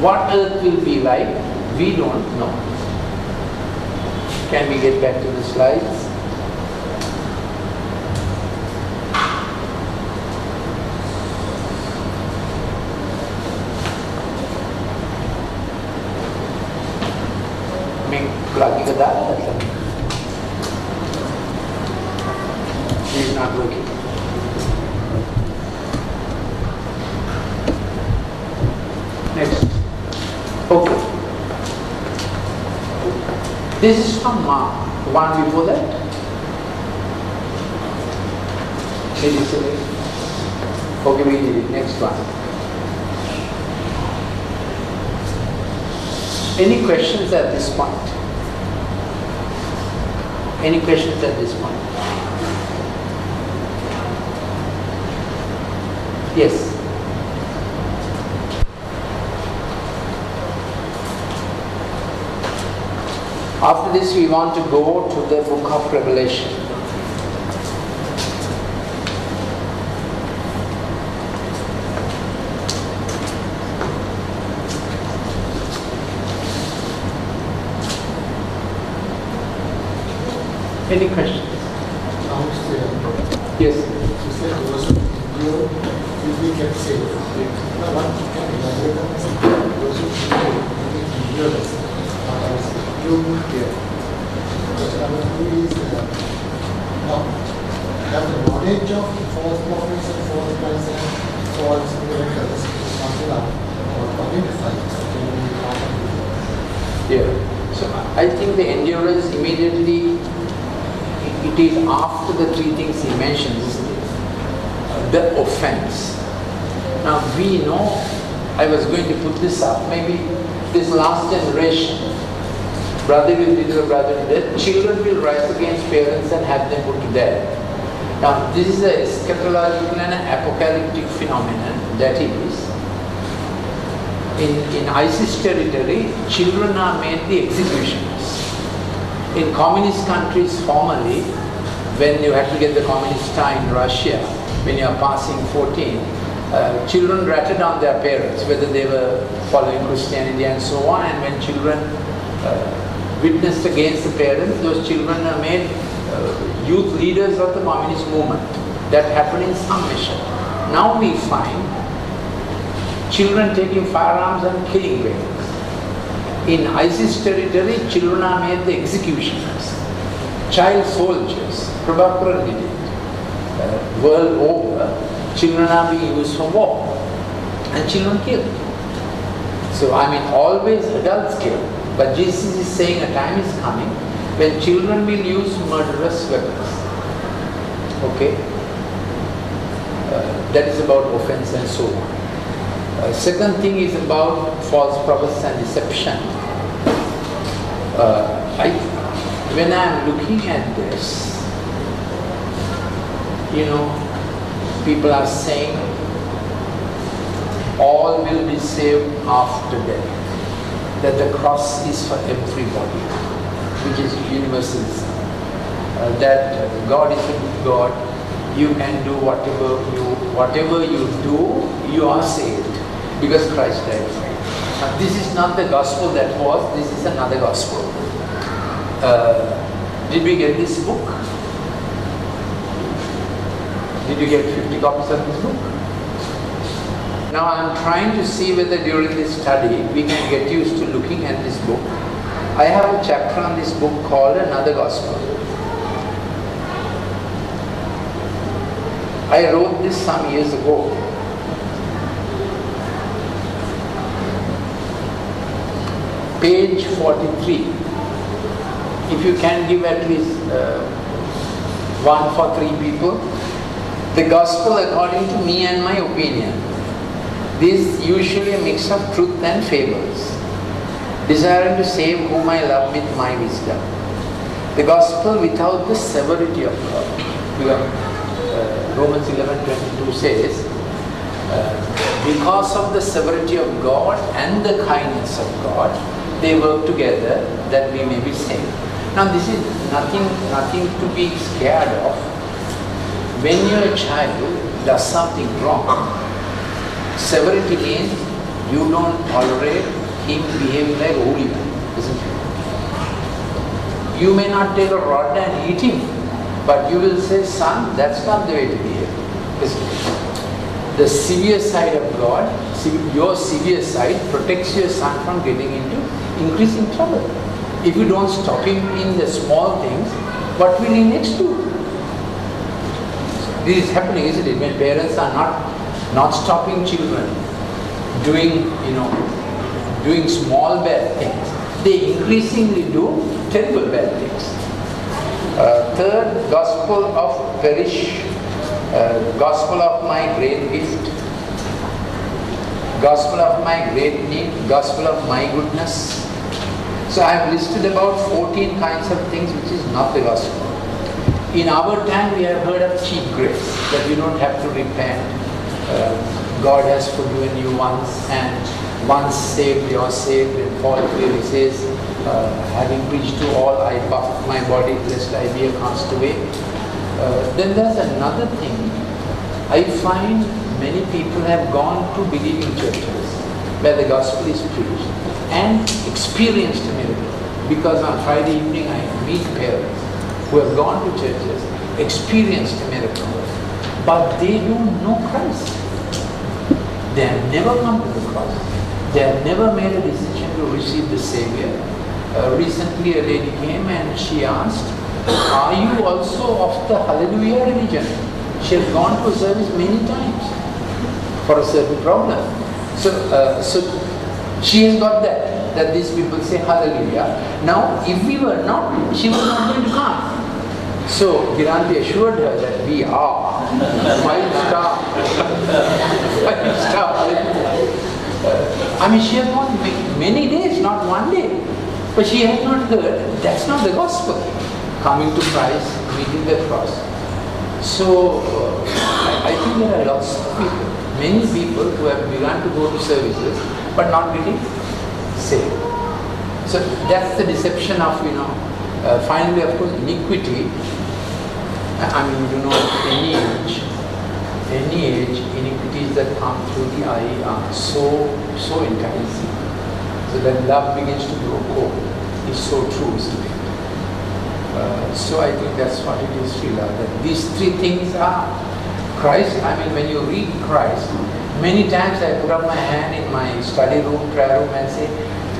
what earth will be like, we don't know. Can we get back to the slides? lagi ke dalam It's not working. Next. Okay. This is from uh, Mark. One before that. Medicine. Uh, okay, we did it. Next one. Any questions at this point? Any questions at this point? Yes. After this, we want to go to the book of Revelation. Any questions? Yes. You said those who will be kept safe. Now, one can elaborate on this. Those who endure this, you here. Number two is uh, now have the knowledge of false prophets and false Christ and false miracles is not enough or identify Yeah. So I think the endurance immediately it is after the three things he mentions, the offense. Now we know, I was going to put this up, maybe this last generation, brother will be the brother to death, children will rise against parents and have them put to death. Now, this is a eschatological and an apocalyptic phenomenon. That is, in, in ISIS territory, children are made the executioners. In communist countries formerly, when you had to get the communist star in Russia, when you are passing 14, uh, children ratted on their parents, whether they were following Christianity and so on, and when children uh, witnessed against the parents, those children are made youth leaders of the communist movement. That happened in some measure. Now we find children taking firearms and killing parents. In ISIS territory, children are made the executioners. Child soldiers, Prabhakara did it. Uh, world over, children are being used for war. And children killed. So I mean, always adults kill. But Jesus is saying a time is coming when children will use murderous weapons. Okay? Uh, that is about offense and so on. Uh, second thing is about false prophets and deception. Uh, I, when I am looking at this, you know, people are saying all will be saved after death. That the cross is for everybody, which is universalism. Uh, that God is a good God. You can do whatever you whatever you do, you are saved because Christ died for you. This is not the gospel that was, this is another gospel. Uh, did we get this book? Did you get 50 copies of this book? Now I'm trying to see whether during this study we can get used to looking at this book. I have a chapter on this book called Another Gospel. I wrote this some years ago page 43. If you can give at least uh, one for three people. The gospel according to me and my opinion. This usually a mix of truth and fables. Desiring to save whom I love with my wisdom. The gospel without the severity of God. Uh, Romans 11 22 says, uh, because of the severity of God and the kindness of God, they work together that we may be saved. Now this is nothing, nothing to be scared of. When your child does something wrong, severity means you don't tolerate him behaving like a holy man, isn't it? You may not take a rod and eat him, but you will say, son, that's not the way to behave, isn't it? the severe side of God, your severe side protects your son from getting into increasing trouble. If you don't stop him in the small things, what will he next do? This is happening, isn't it? When parents are not not stopping children doing, you know, doing small bad things, they increasingly do terrible bad things. Uh, third, gospel of perish uh, gospel of my great gift, gospel of my great need, gospel of my goodness. So I have listed about 14 kinds of things which is not the gospel. In our time we have heard of cheap grace, that you don't have to repent. Uh, God has forgiven you once and once saved, you are saved. And Paul clearly says, uh, having preached to all, I buffed my body lest I be a castaway. Uh, then there's another thing. I find many people have gone to believing churches where the gospel is preached and experienced a miracle. Because on Friday evening I meet parents who have gone to churches, experienced a miracle, but they don't know Christ. They have never come to the cross. They have never made a decision to receive the Savior. Uh, recently a lady came and she asked, are you also of the Hallelujah religion? She has gone to service many times for a certain problem. So, uh, so she has got that, that these people say Hallelujah. Now, if we were not, she was not going to come. So, Giranti assured her that we are five star, five star. I mean, she has gone many days, not one day. But she has not heard, that's not the gospel coming to Christ, meeting the cross. So uh, I, think there are lots of people, many people who have begun to go to services but not getting saved. So that's the deception of, you know, uh, finally of course iniquity, I mean you know any any age iniquities that come through the eye are so, so enticing. So that love begins to grow cold. It's so true, isn't it? Uh, so I think that's what it is, Srila, that these three things are Christ. I mean, when you read Christ, many times I put up my hand in my study room, prayer room and say,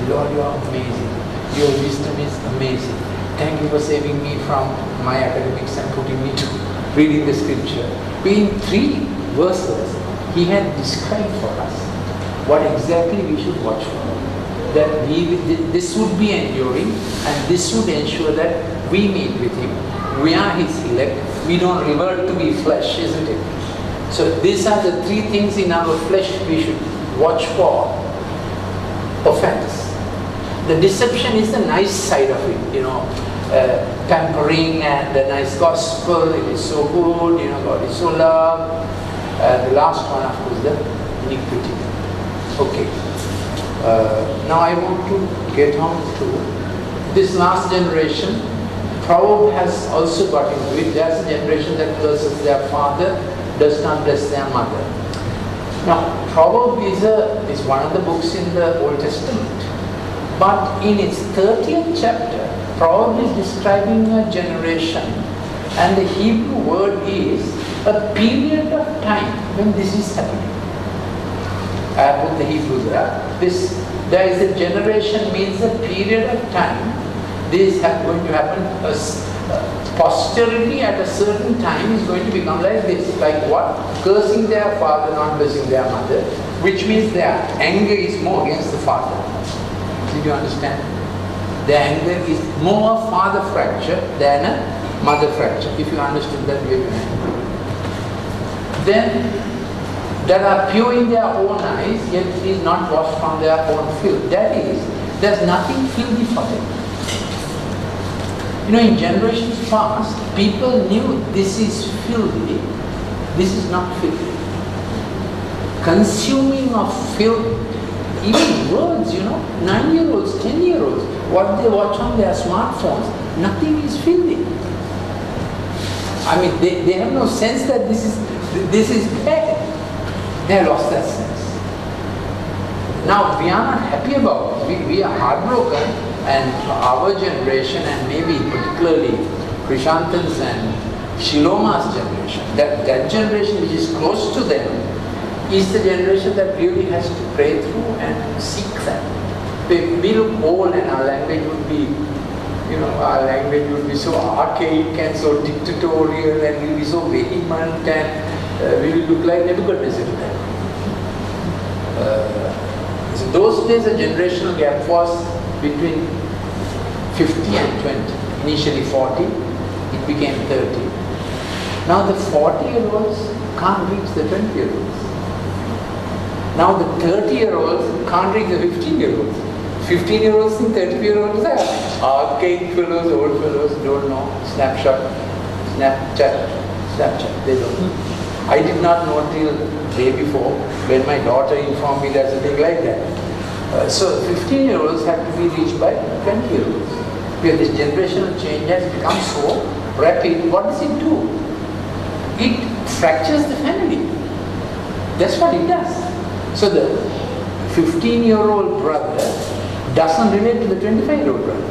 Lord, you are amazing. Your wisdom is amazing. Thank you for saving me from my academics and putting me to reading the scripture. In three verses, he had described for us what exactly we should watch for. That we, this would be enduring and this would ensure that we meet with Him. We are His elect. We don't revert to be flesh, isn't it? So these are the three things in our flesh we should watch for. Offense. The deception is the nice side of it, you know, uh, pampering and the nice gospel, it is so good, you know, God is so love. Uh, the last one, of course, the iniquity. Okay. Uh, now I want to get on to this last generation Proverb has also got into it. There's a generation that curses their father, does not bless their mother. Now, Proverb is, a, is one of the books in the Old Testament. But in its 30th chapter, Is describing a generation. And the Hebrew word is a period of time when this is happening. I put the Hebrew there. This, there is a generation means a period of time this is going to happen uh, posteriorly at a certain time is going to become like this. Like what? Cursing their father, not blessing their mother, which means their anger is more against the father. Did you understand? Their anger is more father fracture than a mother fracture, if you understood that way. Then that are pure in their own eyes, yet it is not washed from their own filth. That is, there's nothing filthy for them. You know, in generations past, people knew this is filthy, this is not filthy. Consuming of filth, even words, you know, nine-year-olds, ten-year-olds, what they watch on their smartphones, nothing is filthy. I mean, they, they have no sense that this is, this is bad. They lost that sense. Now, we are not happy about. We, we are heartbroken and our generation and maybe particularly Krishantan's and Shiloma's generation, that, that generation which is close to them is the generation that really has to pray through and seek that. We look old and our language would be, you know, our language would be so archaic and so dictatorial and we'll be so vehement and uh, we will look like Nebuchadnezzar. Uh, so those days a generational gap was between 50 and 20. Initially 40, it became 30. Now the 40 year olds can't reach the 20 year olds. Now the 30 year olds can't reach the 15 year olds. 15 year olds and 30 year olds are archaic fellows, old fellows, don't know. Snapshot, Snapchat, Snapchat, they don't know. I did not know till day before when my daughter informed me there's a thing like that. Uh, so 15 year olds have to be reached by 20 year olds. Because this generational change has become so rapid, what does it do? It fractures the family. That's what it does. So the 15 year old brother doesn't relate to the 25 year old brother.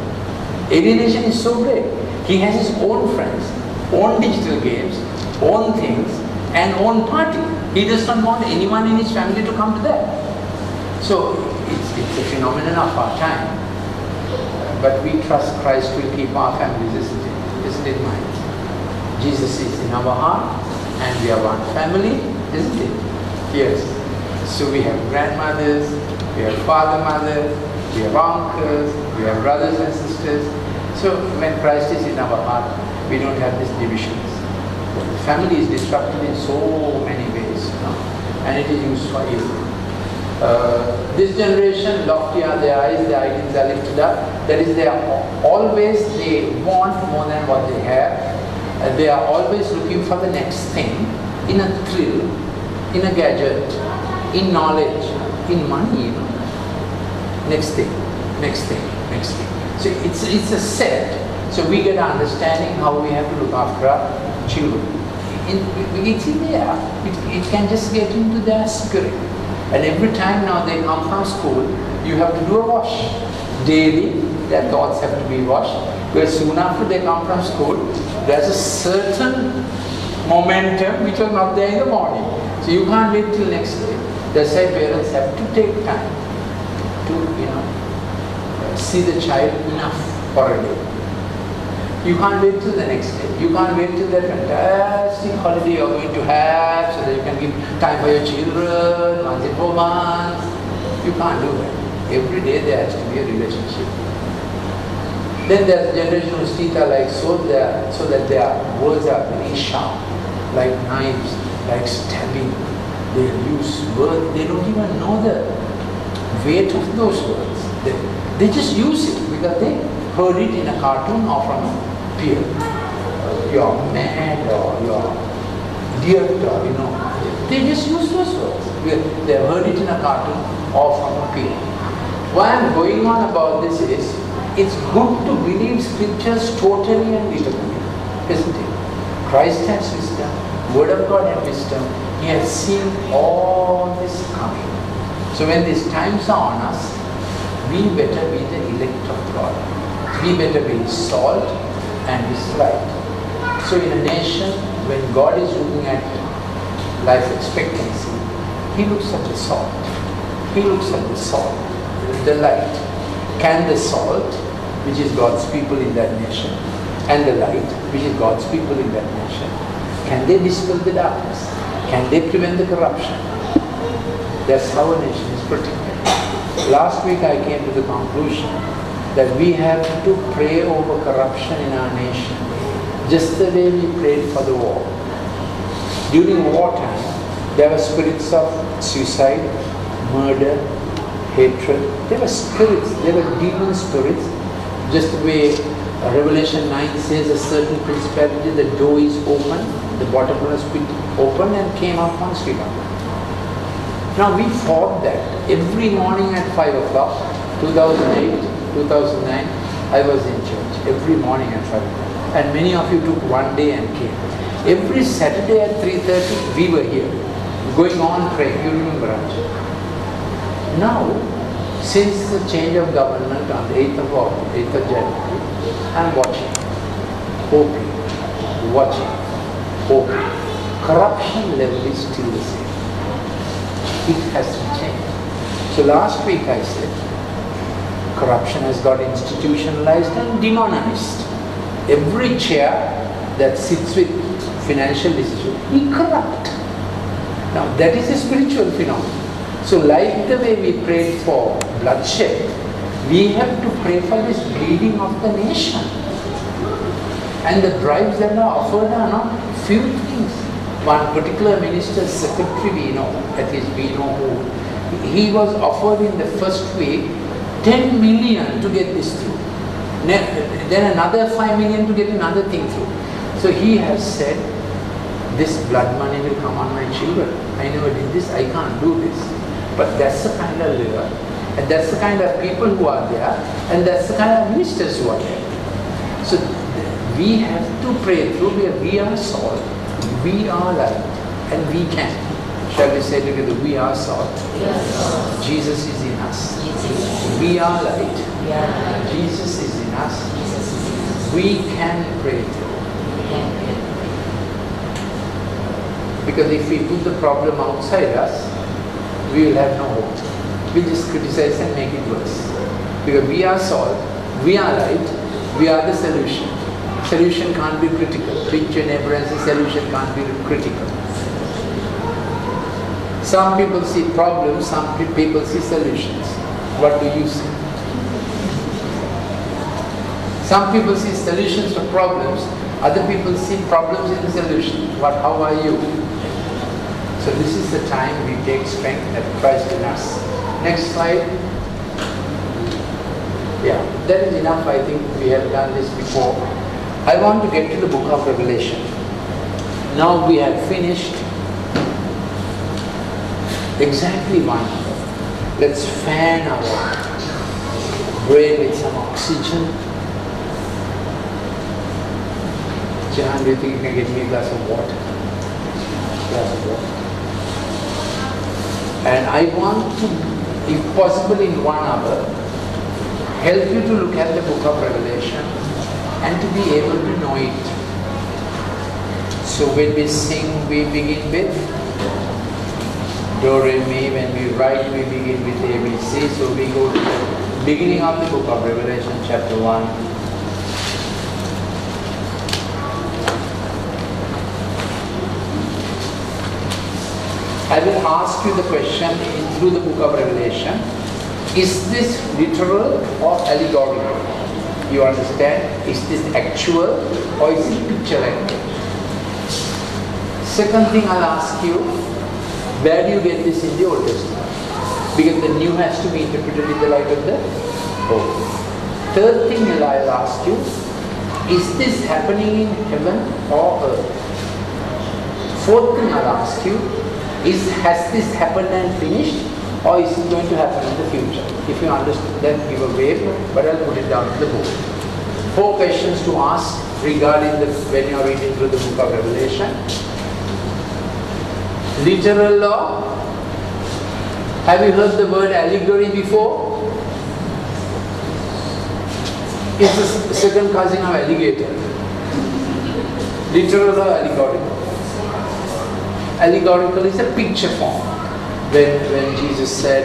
Alienation is so great. He has his own friends, own digital games, own things, and own party. He does not want anyone in his family to come to that. So it's, it's a phenomenon of our time. But we trust Christ will keep our families, isn't it? Isn't it mine? Jesus is in our heart and we are one family, isn't it? Yes. So we have grandmothers, we have father, mother, we have uncles, we have brothers and sisters. So when Christ is in our heart, we don't have these divisions. Family is disrupted in so many ways, and it is used for evil. Uh, this generation, lofty are their eyes, their ideals are lifted up. That is, they are always, they want more than what they have. They are always looking for the next thing in a thrill, in a gadget, in knowledge, in money, know. Next thing, next thing, next thing. So it's, it's a set. So we get understanding how we have to look after our children. In, it's in there. It, it can just get into their spirit. And every time now they come from school, you have to do a wash. Daily, their thoughts have to be washed. Because soon after they come from school, there's a certain momentum which was not there in the morning. So you can't wait till next day. That's why parents have to take time to, you know, see the child enough for a day. You can't wait till the next day. You can't wait till that fantastic holiday you're going to have so that you can give time for your children, once in four months. You can't do that. Every day there has to be a relationship. Then there's a generation whose teeth are like so, there, so that their words are very sharp, like knives, like stabbing. They use words, they don't even know the weight of those words. They, they just use it because they heard it in a cartoon or from a peer. Uh, you're mad or you're dear or you know. They just use those words. They heard it in a cartoon or from a peer. Why I'm going on about this is, it's good to believe scriptures totally and literally, isn't it? Christ has wisdom, Word of God has wisdom, He has seen all this coming. So when these times are on us, we better be the elect of God. We better be His salt and His light. So in a nation, when God is looking at life expectancy, He looks at the salt. He looks at the salt, the light. Can the salt, which is God's people in that nation, and the light, which is God's people in that nation, can they dispel the darkness? Can they prevent the corruption? That's how a nation is protected. Last week I came to the conclusion that we have to pray over corruption in our nation, just the way we prayed for the war. During wartime, there were spirits of suicide, murder, hatred. There were spirits, there were demon spirits, just the way Revelation 9 says a certain principality, the door is open, the water bottomless pit opened and came up on Sri Lanka. Now we fought that every morning at 5 o'clock, 2008, 2009, I was in church every morning at 5 o'clock. And many of you took one day and came. Every Saturday at 3.30, we were here, going on praying. You remember, Raj? Now, since the change of government on the 8th of August, 8th of January, I'm watching, hoping, watching, hoping. Corruption level is still the same. It hasn't changed. So last week I said, corruption has got institutionalized and demonized. Every chair that sits with financial decision, he corrupt. Now that is a spiritual phenomenon. So like the way we prayed for bloodshed, we have to pray for this bleeding of the nation. And the bribes that are offered are not few things. One particular minister's secretary we know, at least we know who, he was offered in the first week 10 million to get this through. Then another 5 million to get another thing through. So he has said, this blood money will come on my children. I never did this, I can't do this. But that's the kind of leader, and that's the kind of people who are there, and that's the kind of ministers who are there. So we have to pray through where we are salt, we are light, and we can. Shall we say together, we are salt. Yes. Jesus is in us. Jesus. We are light. Yeah. Jesus is in us. We can pray through. Because if we put the problem outside us, we will have no hope. We just criticize and make it worse. Because we are salt, we are light, we are the solution. Solution can't be critical. Pinch your neighbor and say solution can't be critical. Some people see problems, some people see solutions. What do you see? Some people see solutions to problems, other people see problems in the solution. What, how are you? So this is the time we take strength at Christ in us. Next slide. Yeah, that is enough. I think we have done this before. I want to get to the book of Revelation. Now we have finished exactly one hour. Let's fan our brain with some oxygen. Jahan, do you think you can get me a glass of water? Glass of water. And I want to, if possible in one hour, help you to look at the book of Revelation and to be able to know it. So when we sing, we begin with Do, Re, Mi. When we write, we begin with ABC. So we go to the beginning of the book of Revelation, chapter 1. I will ask you the question through the book of Revelation. Is this literal or allegorical? You understand? Is this actual or is it picture language? Second thing I'll ask you, where do you get this in the Old Testament? Because the new has to be interpreted in the light of the old. Third thing I'll ask you, is this happening in heaven or earth? Fourth thing I'll ask you, is has this happened and finished or is it going to happen in the future? If you understand then give a wave, but I'll put it down to the book. Four questions to ask regarding the when you're reading through the book of Revelation. Literal law. Have you heard the word allegory before? It's the second cousin of alligator. Literal or allegorical? allegorical is a picture form. When, when Jesus said,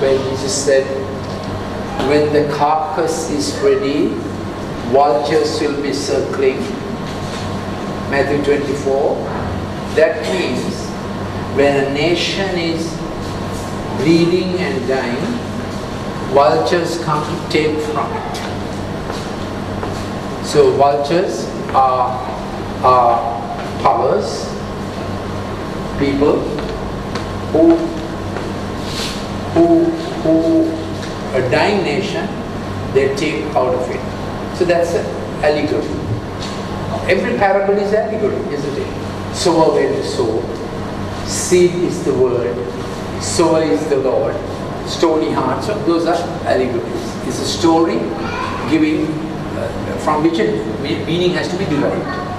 when Jesus said, when the carcass is ready, vultures will be circling. Matthew 24. That means when a nation is bleeding and dying, vultures come to take from it. So vultures are, are powers people who who who a dying nation they take out of it. So that's an allegory. Every parable is allegory, isn't it? Sower where to sow, seed is the word, sower is the Lord, stony heart. So those are allegories. It's a story giving uh, from which a meaning has to be derived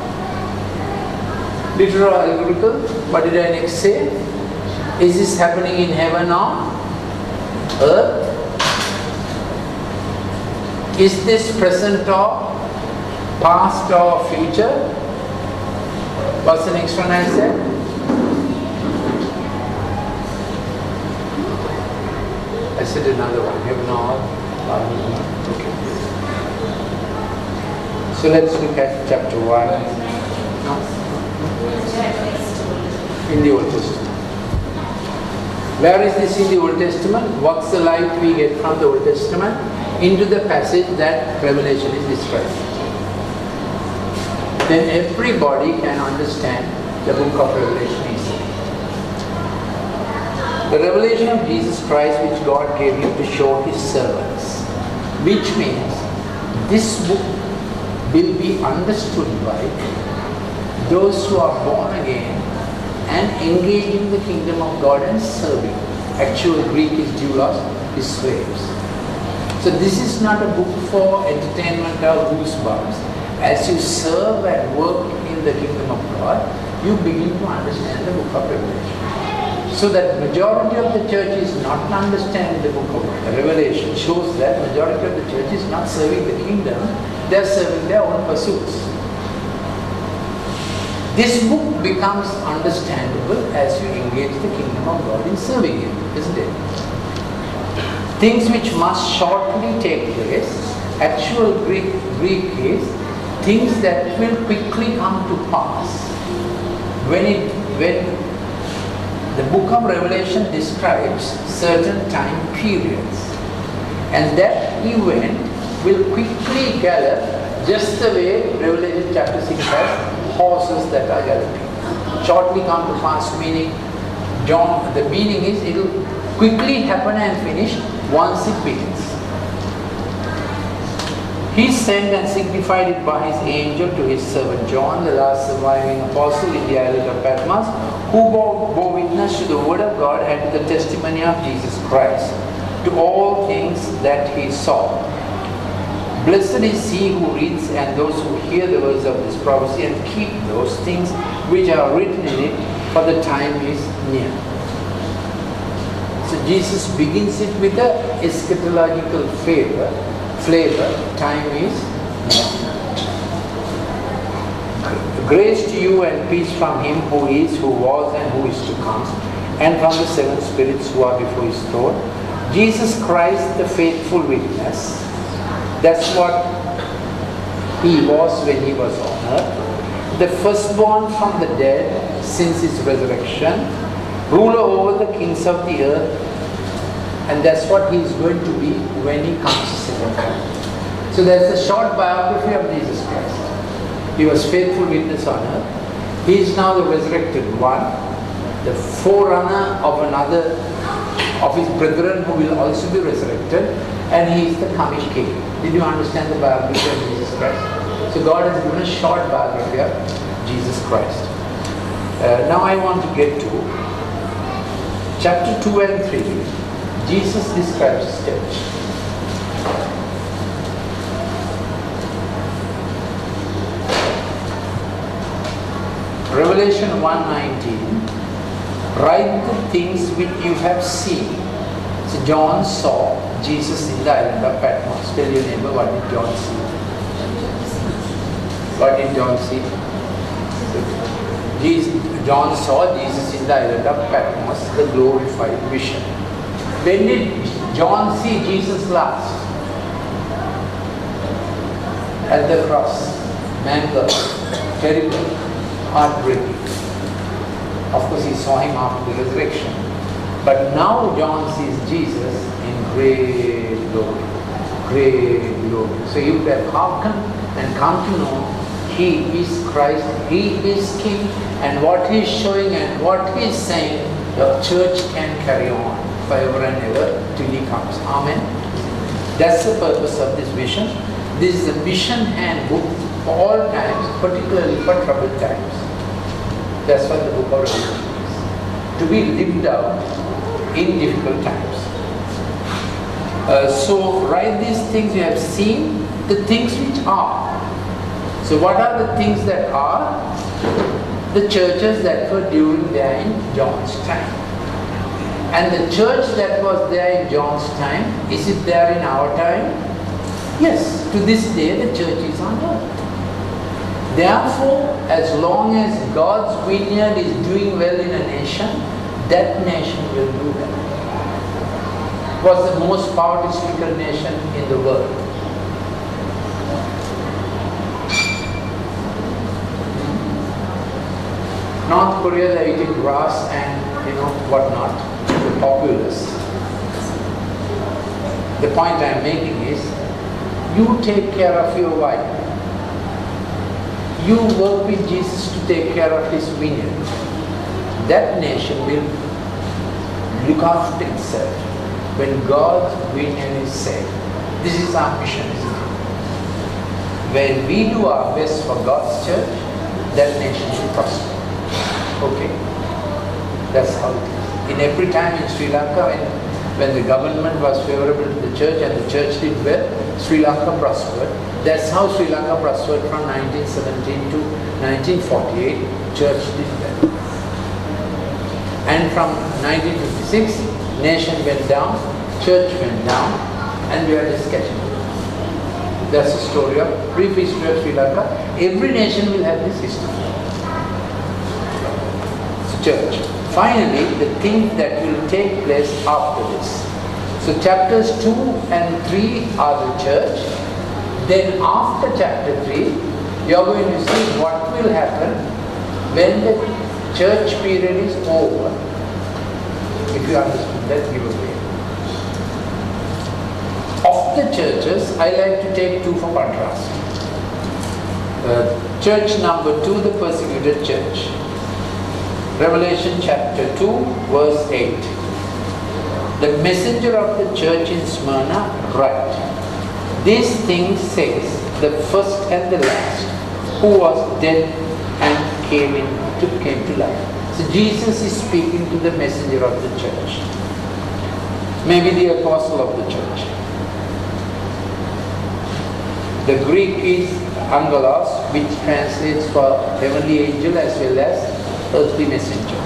literal allegorical. What did I next say? Is this happening in heaven or earth? Is this present or past or future? What's the next one I said? I said another one, heaven or okay. So let's look at chapter 1. No? in the Old Testament. Where is this in the Old Testament? What's the light we get from the Old Testament into the passage that Revelation is describing? Then everybody can understand the book of Revelation easily. The revelation of Jesus Christ which God gave him to show his servants. Which means this book will be understood by those who are born again and engage in the kingdom of God and serving. Actual Greek is doulos, is slaves. So this is not a book for entertainment or goosebumps. As you serve and work in the kingdom of God, you begin to understand the book of Revelation. So that majority of the church is not understanding the book of Revelation shows that majority of the church is not serving the kingdom, they are serving their own pursuits. This book becomes understandable as you engage the kingdom of God in serving Him, isn't it? Things which must shortly take place, actual Greek, Greek is things that will quickly come to pass. When it when the book of Revelation describes certain time periods, and that event will quickly gather just the way Revelation chapter 6 has horses that are galloping. Shortly come to pass meaning, John, the meaning is it will quickly happen and finish once it begins. He sent and signified it by his angel to his servant John, the last surviving apostle in the island of Patmos, who bore, bore witness to the word of God and to the testimony of Jesus Christ, to all things that he saw. Blessed is he who reads and those who hear the words of this prophecy and keep those things which are written in it, for the time is near. So Jesus begins it with a eschatological flavor. Flavor. Time is near. Grace to you and peace from Him who is, who was, and who is to come, and from the seven spirits who are before His throne. Jesus Christ, the faithful witness. That's what He was when He was on earth. The firstborn from the dead since His resurrection ruler over the kings of the earth, and that's what he is going to be when he comes to second time. So there's a short biography of Jesus Christ. He was faithful witness on earth. He is now the resurrected one, the forerunner of another of his brethren who will also be resurrected, and he is the coming king. Did you understand the biography of Jesus Christ? So God has given a short biography of Jesus Christ. Uh, now I want to get to chapter 2 and 3, Jesus describes church. Revelation 1.19 Write the things which you have seen. So John saw Jesus in the island of Patmos. Tell your neighbor what did John see? What did John see? Jesus, John saw Jesus in the island of Patmos, the glorified vision. When did John see Jesus last? At the cross. Mangled, terrible, heartbreaking. Of course, he saw him after the resurrection. But now John sees Jesus in great glory. Great glory. So you have hearkened and come to know he is Christ, He is King, and what He is showing and what He is saying, the church can carry on forever and ever till He comes. Amen. That's the purpose of this vision. This is a mission handbook for all times, particularly for troubled times. That's what the book of Revelation is. To be lived out in difficult times. Uh, so write these things you have seen, the things which are. So what are the things that are? The churches that were during there in John's time. And the church that was there in John's time, is it there in our time? Yes, to this day the church is on earth. Therefore, as long as God's vineyard is doing well in a nation, that nation will do well. Was the most power-typical nation in the world. North Korea, they're eating grass and you know whatnot, the populace. The point I'm making is, you take care of your wife. You work with Jesus to take care of his vineyard. That nation will look after itself when God's vineyard is saved. This is our mission, isn't it? When we do our best for God's church, that nation will prosper. Okay? That's how it is. In every time in Sri Lanka, when, when the government was favorable to the church and the church did well, Sri Lanka prospered. That's how Sri Lanka prospered from 1917 to 1948. Church did well. And from 1956, nation went down, church went down, and we are just catching up. That's the story of brief history of Sri Lanka. Every nation will have this history church. Finally, the thing that will take place after this. So chapters 2 and 3 are the church. Then after chapter 3, you are going to see what will happen when the church period is over. If you understand that, give away. Of the churches, I like to take two for contrast. Uh, church number 2, the persecuted church. Revelation chapter 2, verse 8. The messenger of the church in Smyrna write, These things says the first and the last, who was dead and came into came to life. So Jesus is speaking to the messenger of the church. Maybe the apostle of the church. The Greek is angelos, which translates for heavenly angel as well as earthly messenger.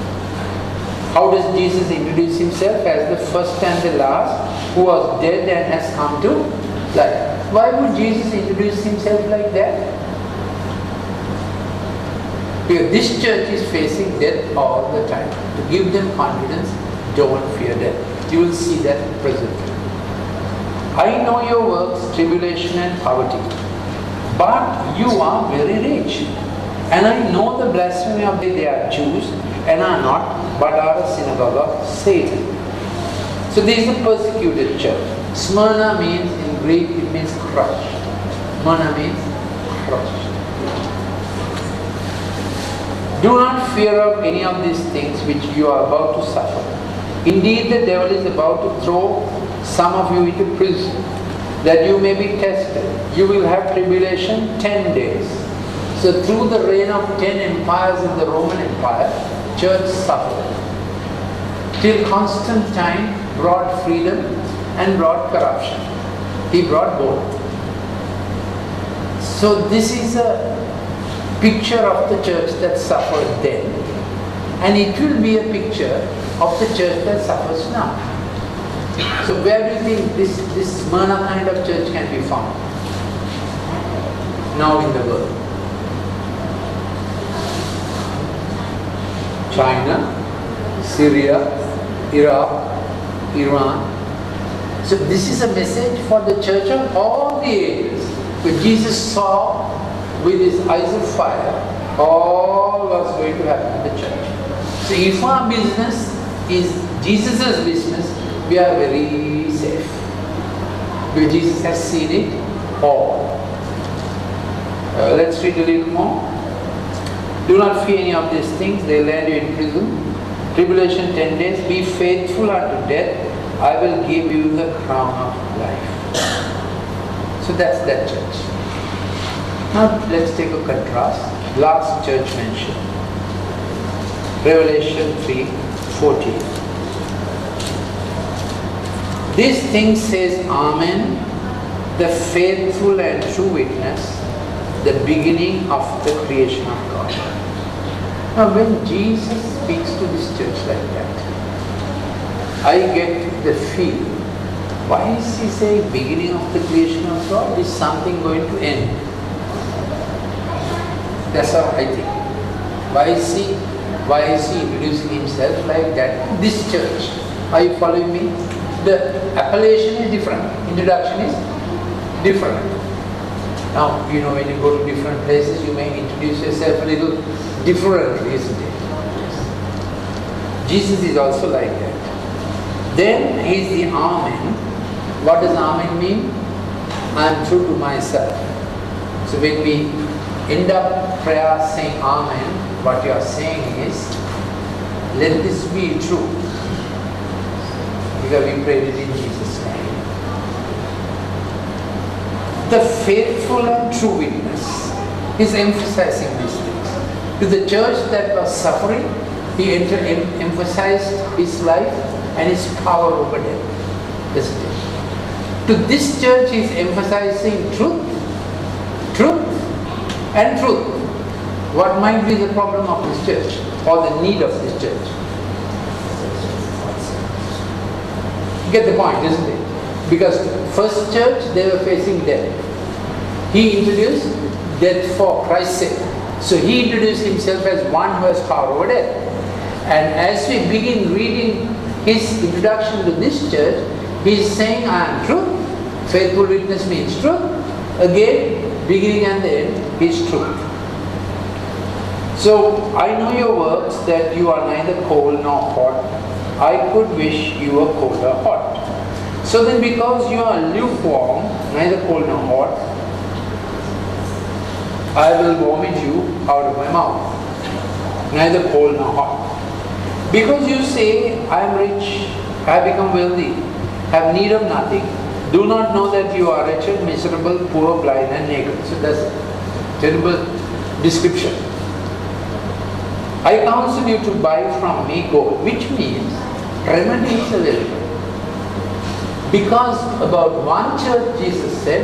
How does Jesus introduce himself? As the first and the last, who was dead and has come to life. Why would Jesus introduce himself like that? Because this church is facing death all the time. To give them confidence, don't fear death. You will see that presently. I know your works, tribulation and poverty, but you are very rich. And I know the blasphemy of the they are Jews and are not, but are a synagogue of Satan. So this is a persecuted church. Smyrna means in Greek it means crushed. Smyrna means crushed. Do not fear of any of these things which you are about to suffer. Indeed, the devil is about to throw some of you into prison, that you may be tested. You will have tribulation ten days. So through the reign of ten empires in the Roman Empire, church suffered. Till Constantine brought freedom and brought corruption. He brought both. So this is a picture of the church that suffered then. And it will be a picture of the church that suffers now. So where do you think this, this Smyrna kind of church can be found? Now in the world. China, Syria, Iraq, Iran. So this is a message for the church of all the ages. But Jesus saw with his eyes of fire all was going to happen in the church. So if our business is Jesus' business, we are very safe. Because Jesus has seen it all. Uh, let's read a little more. Do not fear any of these things, they land you in prison. Tribulation ten days, be faithful unto death, I will give you the crown of life. So that's that church. Now let's take a contrast. Last church mentioned. Revelation 3 14. This thing says Amen, the faithful and true witness, the beginning of the creation of God. Now when Jesus speaks to this church like that, I get the feel, why is he saying beginning of the creation of God? Is something going to end? That's how I think. Why is he why is he introducing himself like that? This church. Are you following me? The appellation is different. Introduction is different. Now, you know, when you go to different places, you may introduce yourself a little differently, isn't it? Jesus is also like that. Then he is the Amen. What does Amen mean? I am true to myself. So when we end up prayer saying Amen, what you are saying is, let this be true. Because we prayed it in Jesus' name. The faithful and true witness is emphasizing these things. To the church that was suffering, he em, emphasized his life and his power over death. Isn't it? To this church, he is emphasizing truth, truth, and truth. What might be the problem of this church or the need of this church? Get the point, isn't it? Because first church, they were facing death. He introduced death for Christ's sake. So he introduced himself as one who has power over death. And as we begin reading his introduction to this church, he is saying, I am truth. Faithful witness means truth. Again, beginning and the end is truth. So I know your works that you are neither cold nor hot. I could wish you were cold or hot. So then because you are lukewarm, neither cold nor hot, I will vomit you out of my mouth. Neither cold nor hot. Because you say, I am rich, I become wealthy, have need of nothing, Do not know that you are wretched, miserable, poor, blind, and naked. So that's a terrible description. I counsel you to buy from me gold, which means remedy is available. Because about one church, Jesus said,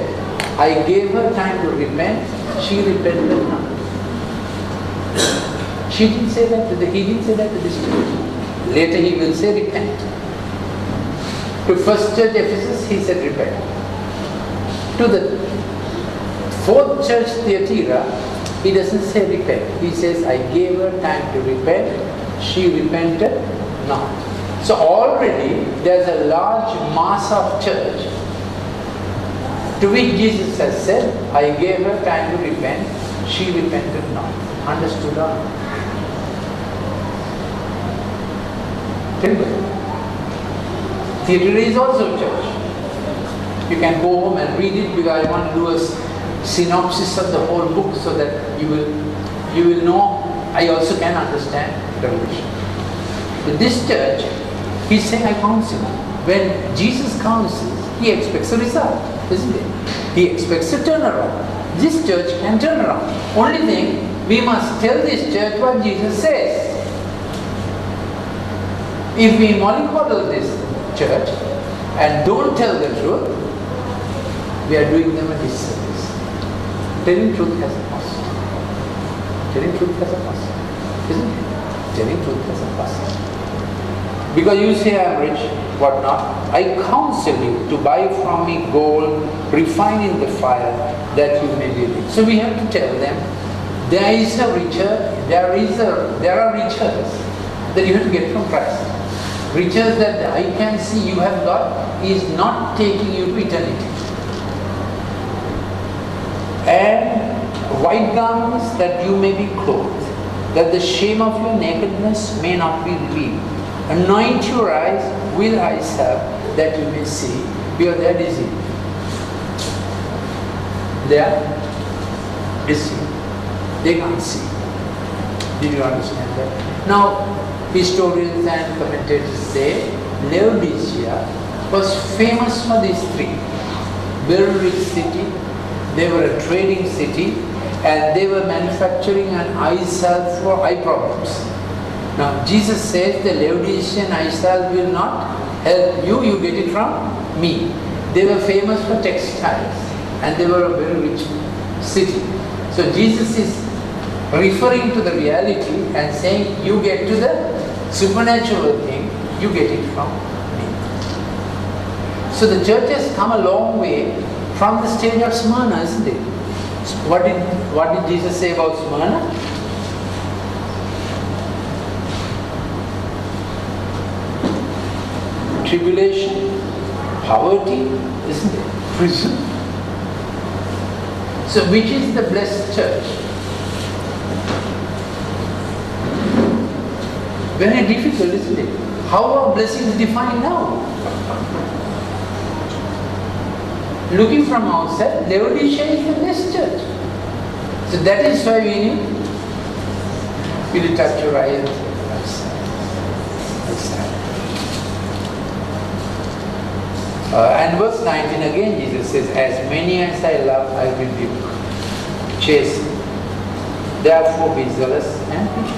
I gave her time to repent, she repented not. She didn't say that to the, he didn't say that to this church. Later he will say repent. To first church Ephesus, he said repent. To the fourth church Thyatira, he doesn't say repent. He says, I gave her time to repent. She repented not. So already there's a large mass of church to which Jesus has said, I gave her time to repent. She repented not. Understood or not? Thyatira is also church. You can go home and read it because I want to do a synopsis of the whole book so that you will you will know I also can understand revelation. This church, he's saying I counsel. When Jesus counsels, he expects a result, isn't it? He expects a turnaround. This church can turn around. Only thing, we must tell this church what Jesus says. If we mollycoddle this church and don't tell the truth, we are doing them a disservice. Telling truth has a cost. Telling truth has a cost. Isn't it? Telling truth has a cost. Because you say I am rich, what not? I counsel you to buy from me gold refined in the fire that you may be rich. So we have to tell them there is a richer, there is a there are riches that you have to get from Christ. Riches that I can see you have got is not taking you to eternity. And white garments that you may be clothed, that the shame of your nakedness may not be revealed. Anoint your eyes with salve that you may see, because they are deceived. They are deceived. They can't see. Did you understand that? Now, historians and commentators say Laodicea was famous for these three. Very rich city, they were a trading city, and they were manufacturing an eye salve for eye problems. Now, Jesus says the Laodicean salve will not help you, you get it from me. They were famous for textiles, and they were a very rich city. So, Jesus is referring to the reality and saying you get to the supernatural thing, you get it from me. So the church has come a long way from the stage of Smyrna, isn't it? What did, what did Jesus say about Smyrna? Tribulation, poverty, isn't it? Prison. So which is the blessed church? Very difficult, isn't it? How are blessings defined now? Looking from outside, Laodicea is the best church. So that is why we need. Will you touch your eye and uh, and verse 19 again, Jesus says, As many as I love, I rebuke, chasten. Therefore be zealous and be.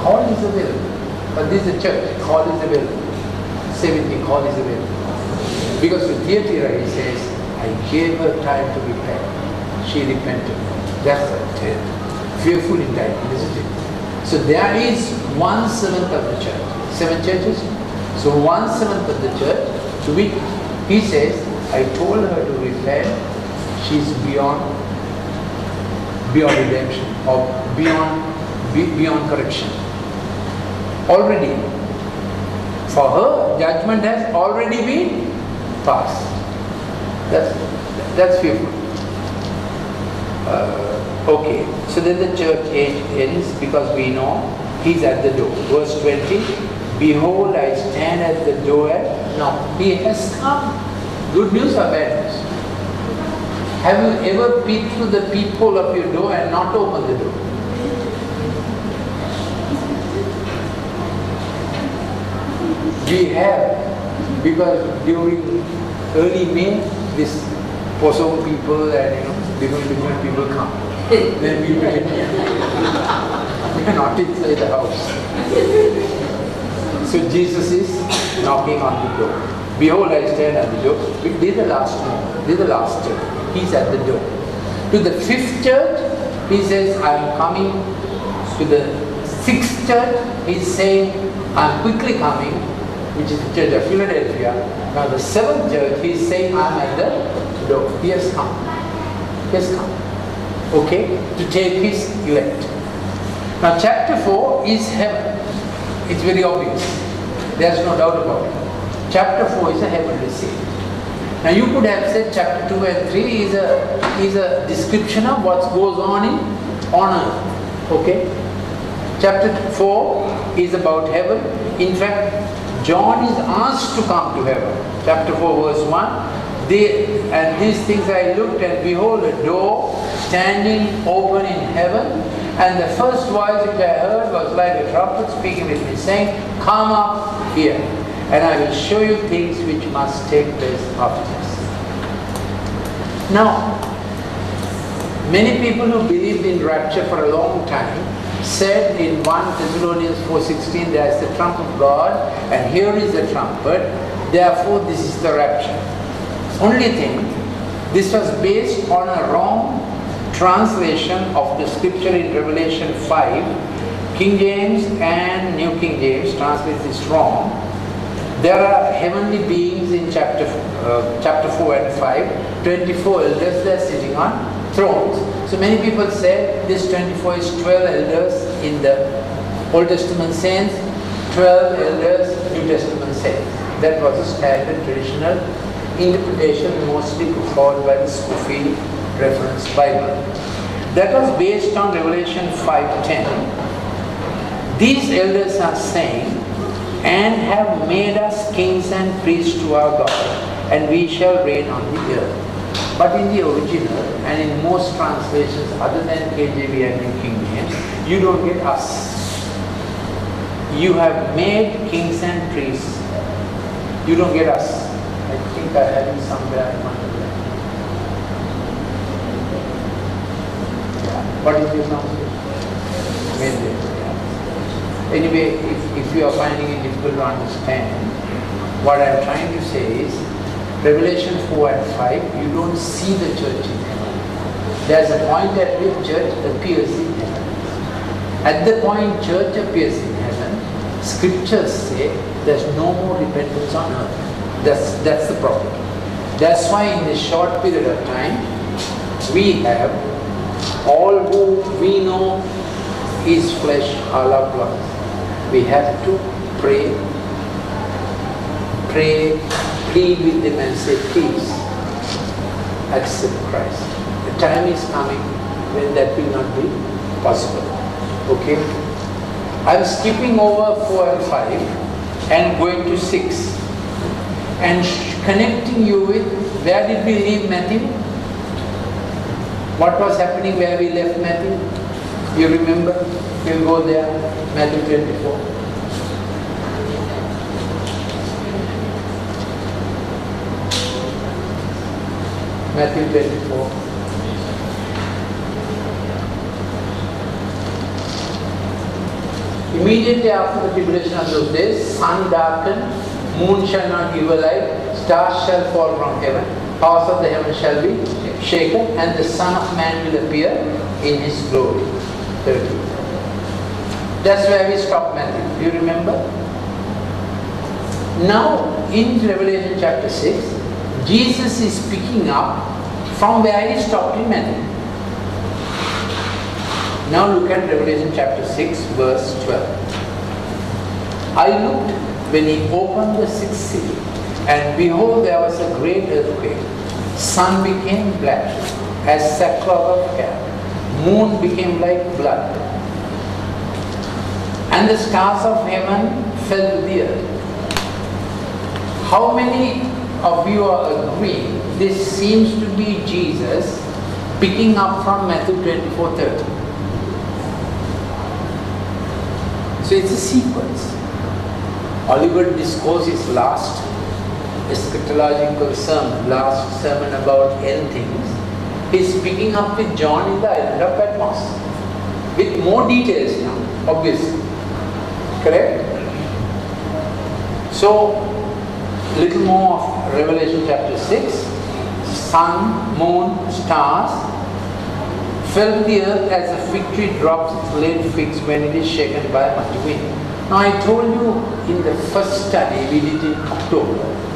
Call is available. But this is a church. Call is available. Say with me, call is available. Because with Thyatira he says, I gave her time to repent. She repented. That's a fearful indictment, isn't it? So there is one seventh of the church. Seven churches? So one seventh of the church to which he says, I told her to repent. She's beyond beyond redemption or beyond beyond correction already. For her, judgment has already been passed. That's, that's fearful. Uh, okay, so then the church age ends because we know he's at the door. Verse 20 Behold, I stand at the door. Now, he has come. Good news or bad news? Have you ever peeked through the peephole of your door and not opened the door? We have, because during early May, this Possum people and you know, different different people come. then we will We are not inside the house. So Jesus is knocking on the door. Behold, I stand at the door. This is the last one. This is the last church. He's at the door. To the fifth church, he says, I am coming. To the sixth church, he's saying, I am quickly coming, which is the church of Philadelphia. Now the seventh church, he's saying, I am at the door. He has come. He has come. Okay? To take his elect. Now chapter 4 is heaven. It's very obvious. There's no doubt about it. Chapter 4 is a heavenly scene. Now you could have said chapter 2 and 3 is a, is a description of what goes on in on earth. Okay? Chapter 4 is about heaven. In fact, John is asked to come to heaven. Chapter 4 verse 1. They, and these things I looked and behold a door standing open in heaven and the first voice which I heard was like a trumpet speaking with me, saying, Come up here, and I will show you things which must take place after this. Now, many people who believed in rapture for a long time said in 1 Thessalonians 4.16, there is the trump of God, and here is the trumpet, therefore this is the rapture. Only thing, this was based on a wrong translation of the scripture in Revelation 5, King James and New King James translate this wrong. There are heavenly beings in chapter, uh, chapter 4 and 5, 24 elders they are sitting on thrones. So many people say this 24 is 12 elders in the Old Testament saints, 12 elders New Testament saints. That was a standard traditional interpretation mostly performed by the Scofield reference Bible. That was based on Revelation 5.10. These elders are saying, and have made us kings and priests to our God, and we shall reign on the earth. But in the original, and in most translations other than KJV and New King James, you don't get us. You have made kings and priests. You don't get us. I think I have it somewhere. What is your translation? Anyway, if, if you are finding it difficult to understand, what I am trying to say is, Revelation 4 and 5, you don't see the church in heaven. There's a point at which church appears in heaven. At the point church appears in heaven, scriptures say there's no more repentance on earth. That's, that's the problem. That's why in this short period of time, we have all who we know is flesh loved ones. We have to pray, pray, plead with them and say, please accept Christ. The time is coming when that will not be possible. Okay? I'm skipping over 4 and 5 and going to 6 and connecting you with where did we leave Matthew? What was happening where we left Matthew? You remember? We'll go there, Matthew 24. Matthew 24. Immediately after the tribulation of those days, sun darkened, moon shall not give a light, stars shall fall from heaven, powers of the heaven shall be shaken, and the Son of Man will appear in his glory. 30. That's where we stop Matthew. Do you remember? Now, in Revelation chapter 6, Jesus is picking up from where he stopped in Matthew. Now look at Revelation chapter 6, verse 12. I looked when he opened the sixth seal, and behold, there was a great earthquake. Sun became black as sackcloth of hair. Moon became like blood. And the stars of heaven fell to the earth. How many of you are agreeing this seems to be Jesus picking up from Matthew 24 30? So it's a sequence. Olivet Discourse is last, eschatological sermon, last sermon about end things, he's picking up with John in the island of Patmos. With more details now, obviously. Correct? So, little more of Revelation chapter 6. Sun, moon, stars fell the earth as a fig tree drops its late figs when it is shaken by a mighty wind. Now I told you in the first study we did in October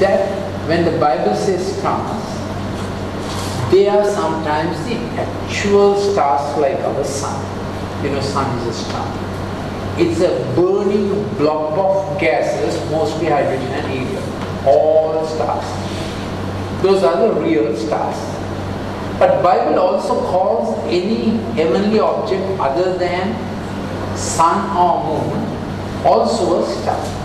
that when the Bible says stars, they are sometimes the actual stars like our sun. You know, sun is a star. It's a burning blob of gases, mostly hydrogen and helium. All stars. Those are the real stars. But Bible also calls any heavenly object other than sun or moon also a star.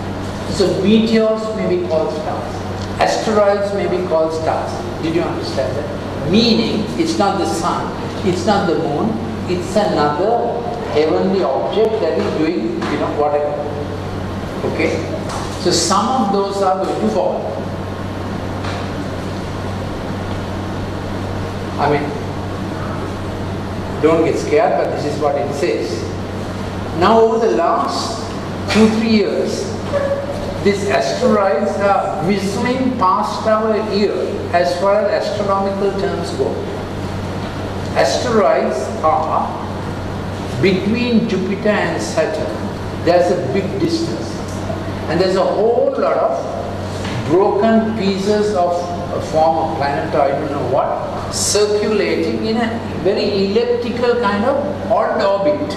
So meteors may be called stars. Asteroids may be called stars. Did you understand that? Meaning, it's not the sun, it's not the moon, it's another heavenly object that is doing, you know, whatever. Okay? So some of those are going to fall. I mean, don't get scared, but this is what it says. Now, over the last two, three years, these asteroids are whistling past our ear as far as astronomical terms go. Asteroids are between Jupiter and Saturn, there's a big distance. And there's a whole lot of broken pieces of a form of planet or I don't know what, circulating in a very elliptical kind of odd orbit.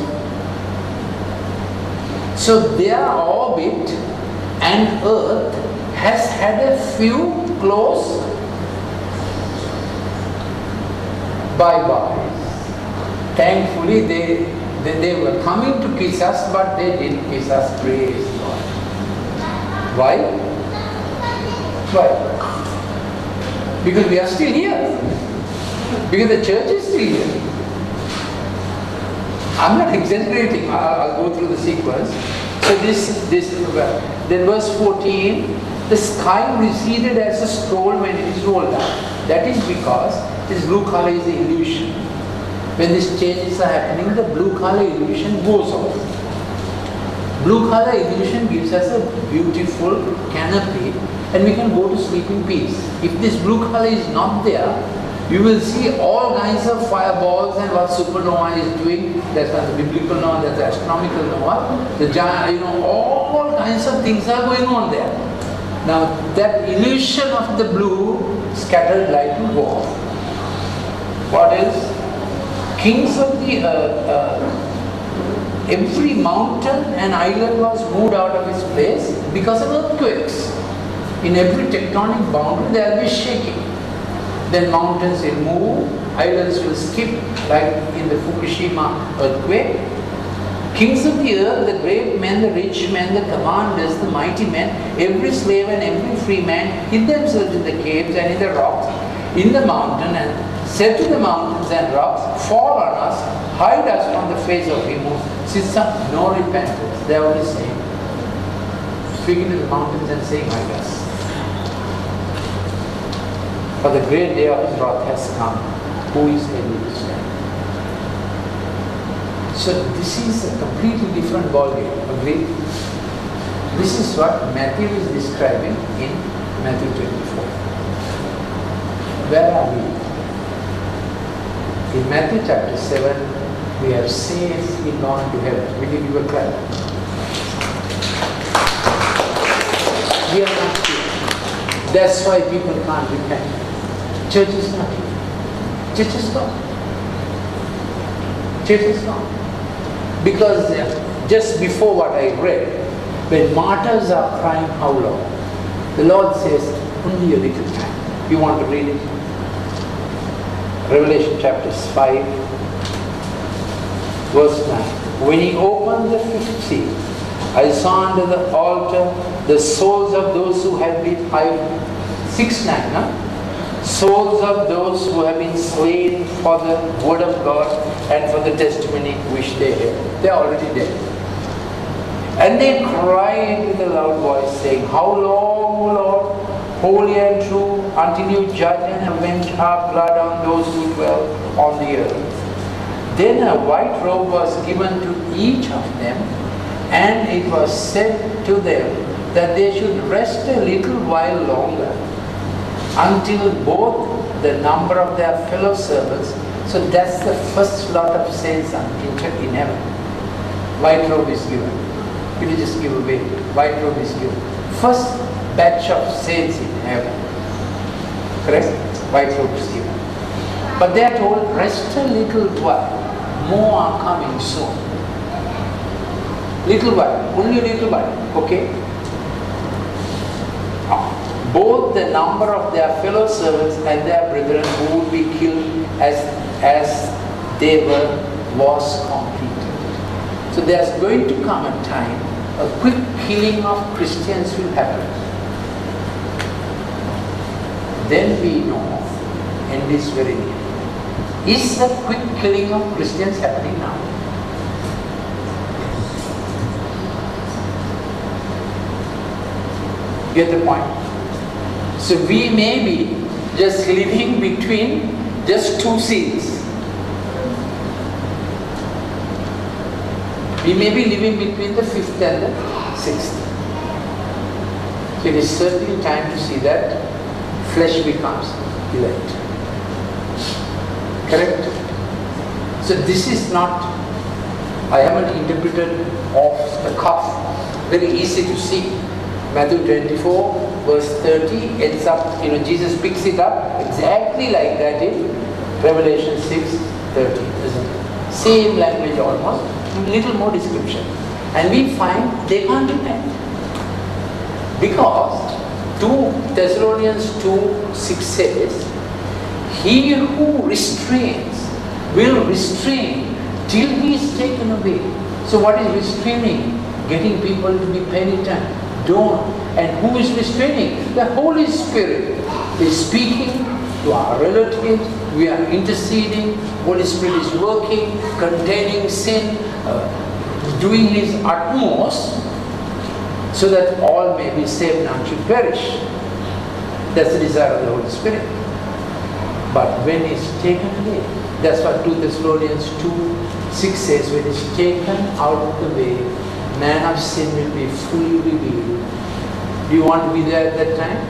So their orbit and Earth has had a few close bye-byes. Thankfully they, they, they were coming to kiss us but they didn't kiss us, praise God. Why? Why? Because we are still here. Because the church is still here. I'm not exaggerating. I'll, I'll go through the sequence. So this, this, then verse 14, the sky receded as a scroll when it is rolled up. That is because this blue color is the illusion. When these changes are happening, the blue color illusion goes off. Blue color illusion gives us a beautiful canopy and we can go to sleep in peace. If this blue color is not there, you will see all kinds of fireballs and what supernova is doing. That's the biblical nova, that's the astronomical nova. The giant, you know, all kinds of things are going on there. Now that illusion of the blue scattered light will go off. What else? Kings of the earth, uh, every mountain and island was moved out of its place because of earthquakes. In every tectonic boundary there will be shaking then mountains will move, islands will skip, like in the Fukushima earthquake. Kings of the earth, the great men, the rich men, the commanders, the mighty men, every slave and every free man hid themselves in the caves and in the rocks, in the mountain, and said to the mountains and rocks, Fall on us, hide us from the face of him who sits up, no repentance. They are only saying, speaking to the mountains and saying, Hide us. For the great day of wrath has come. Who is able to stand? So this is a completely different ballgame. Agree? This is what Matthew is describing in Matthew 24. Where are we? In Matthew chapter 7, we have safely gone to heaven. Will you a clap? We are not here. That's why people can't repent. Church is not. Church is not. Church is not. Because uh, just before what I read, when martyrs are crying, how long? The Lord says, only a little time. You want to read it? Revelation chapter 5, verse 9. When he opened the fifth seal, I saw under the altar the souls of those who had been hived. 6 9, no? Souls of those who have been slain for the word of God and for the testimony which they have. They are already dead. And they cried with a loud voice, saying, How long, O Lord, holy and true, until you judge and avenge our blood on those who dwell on the earth? Then a white robe was given to each of them, and it was said to them that they should rest a little while longer until both the number of their fellow servants. So that's the first lot of saints entered in heaven. White robe is given. It will just give away. White robe is given. First batch of saints in heaven. Correct? White robe is given. But they are told, rest a little while. More are coming soon. Little while, only little while. Okay? Both the number of their fellow servants and their brethren who would be killed as, as they were was completed. So there's going to come a time, a quick killing of Christians will happen. Then we know, and this very near. Is the quick killing of Christians happening now? Get the point? So we may be just living between just two seals. We may be living between the fifth and the sixth. So it is certainly time to see that flesh becomes elect. Correct? So this is not, I haven't interpreted off the cuff, very easy to see. Matthew 24 verse 30 ends up, you know, Jesus picks it up exactly like that in Revelation 6 30, isn't it? Same language almost, little more description. And we find they can't that. Because 2 Thessalonians 2 6 says, He who restrains will restrain till he is taken away. So what is restraining? Getting people to be penitent. Don't. And who is restraining? The Holy Spirit is speaking to our relatives. We are interceding. Holy Spirit is working, containing sin, uh, doing His utmost so that all may be saved, none should perish. That's the desire of the Holy Spirit. But when it's taken away, that's what 2 Thessalonians 2 6 says, when it's taken out of the way, man of sin will be fully revealed. Do you want to be there at that time?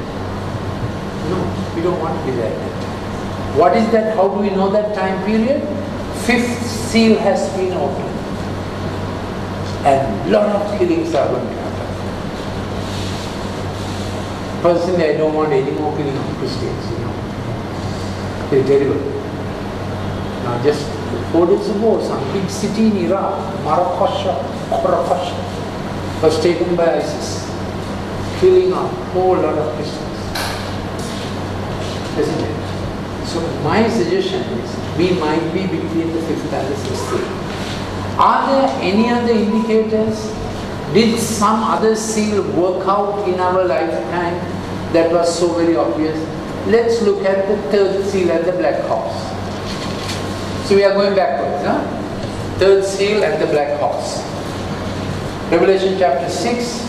No, we don't want to be there at that time. What is that? How do we know that time period? Fifth seal has been opened. And lot of killings are going to happen. Personally, I don't want any more killing of Christians, you know. They're terrible. Now just four days ago, some big city in Iraq, Marrakesh, Marrakesh, was taken by ISIS, killing a whole lot of Christians. Isn't it? So my suggestion is, we might be between the fifth and the sixth. Are there any other indicators? Did some other seal work out in our lifetime that was so very obvious? Let's look at the third seal and the black horse. So we are going backwards. Huh? Third seal and the black horse. Revelation chapter 6,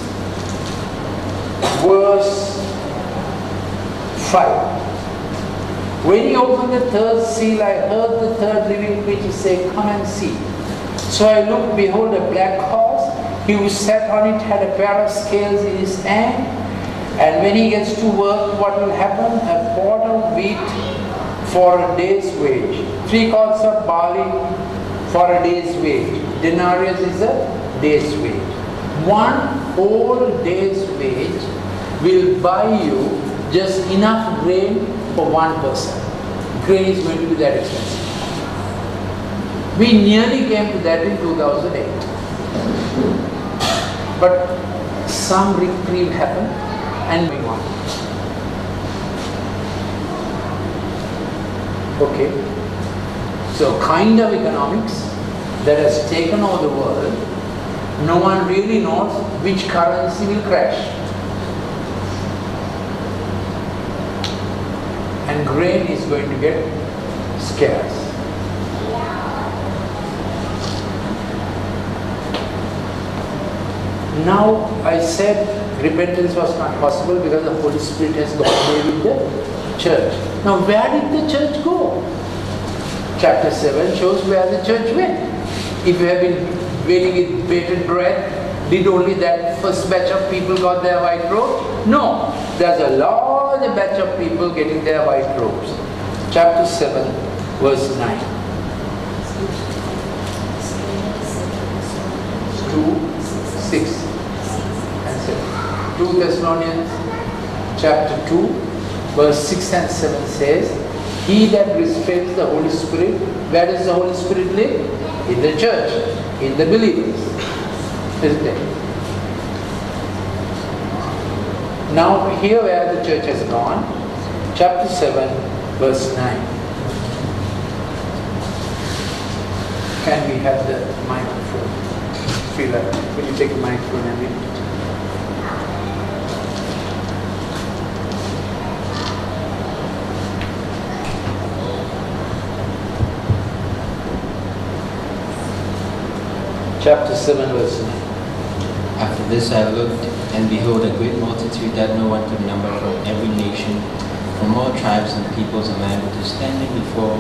verse 5. When he opened the third seal, I heard the third living creature say, Come and see. So I looked, behold, a black horse. He who sat on it had a pair of scales in his hand. And when he gets to work, what will happen? A quart of wheat for a day's wage. Three quarts of barley for a day's wage. Denarius is a day's wage. One whole day's wage will buy you just enough grain for one person. Grain is going to be that expensive. We nearly came to that in 2008. But some reprieve happened and we won. Okay. So kind of economics that has taken over the world, no one really knows which currency will crash. And grain is going to get scarce. Now I said repentance was not possible because the Holy Spirit has gone away with the church. Now where did the church go? Chapter 7 shows where the church went. If you have been waiting with bated breath, did only that first batch of people got their white robes? No. There's a large batch of people getting their white robes. Chapter 7, verse 9. 2, 6 and 7. 2 Thessalonians chapter 2 verse 6 and 7 says, He that restrains the Holy Spirit, where does the Holy Spirit live? In the church, in the believers. Isn't it? Now here where the church has gone, chapter 7 verse 9. Can we have the microphone? Phil will you take the microphone and read? Chapter 7 verse 9. After this I looked, and behold, a great multitude that no one could number from every nation, from all tribes and peoples and languages, standing before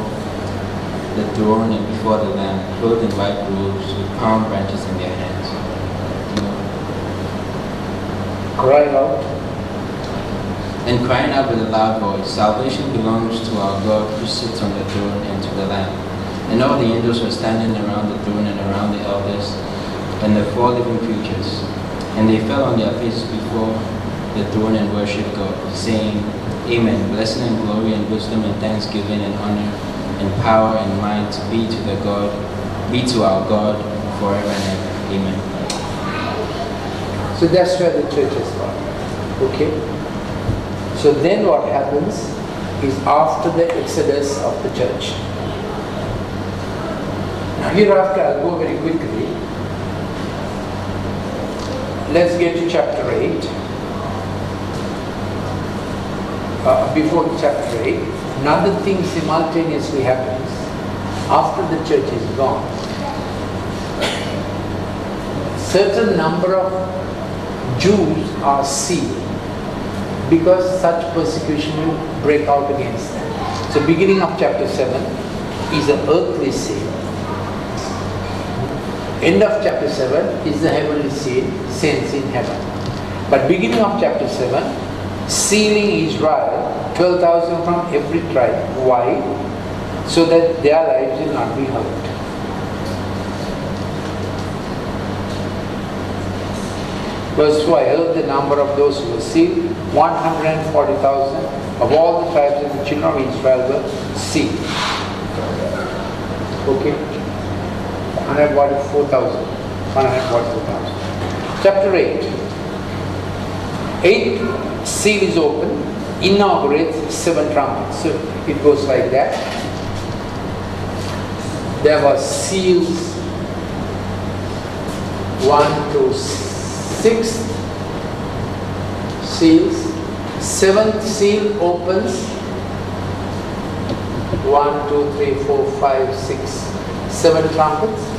the throne and before the Lamb, clothed in white robes, with palm branches in their hands. crying out. And crying out with a loud voice, Salvation belongs to our God who sits on the throne and to the Lamb. And all the angels were standing around the throne and around the elders and the four living creatures. And they fell on their faces before the throne and worshipped God, saying, Amen. Blessing and glory and wisdom and thanksgiving and honor and power and might be to the God, be to our God forever and ever. Amen. So that's where the church is gone. Okay? So then what happens is after the exodus of the church. Hereafter I'll go very quickly. Let's get to chapter 8. Uh, before chapter 8, another thing simultaneously happens after the church is gone. Certain number of Jews are sealed because such persecution will break out against them. So beginning of chapter 7 is an earthly seal. End of chapter 7 is the heavenly seal, saints in heaven. But beginning of chapter 7, sealing Israel, 12,000 from every tribe. Why? So that their lives will not be hurt. Verse 2, I heard the number of those who were sealed, 140,000 of all the tribes of the children of Israel were sealed. Okay? 144,000. 144,000. Chapter 8. Eight seal is open, inaugurates seven trumpets. So it goes like that. There were seals 1 to 6 seals. Seventh seal opens 1, 2, 3, 4, 5, 6, 7 trumpets.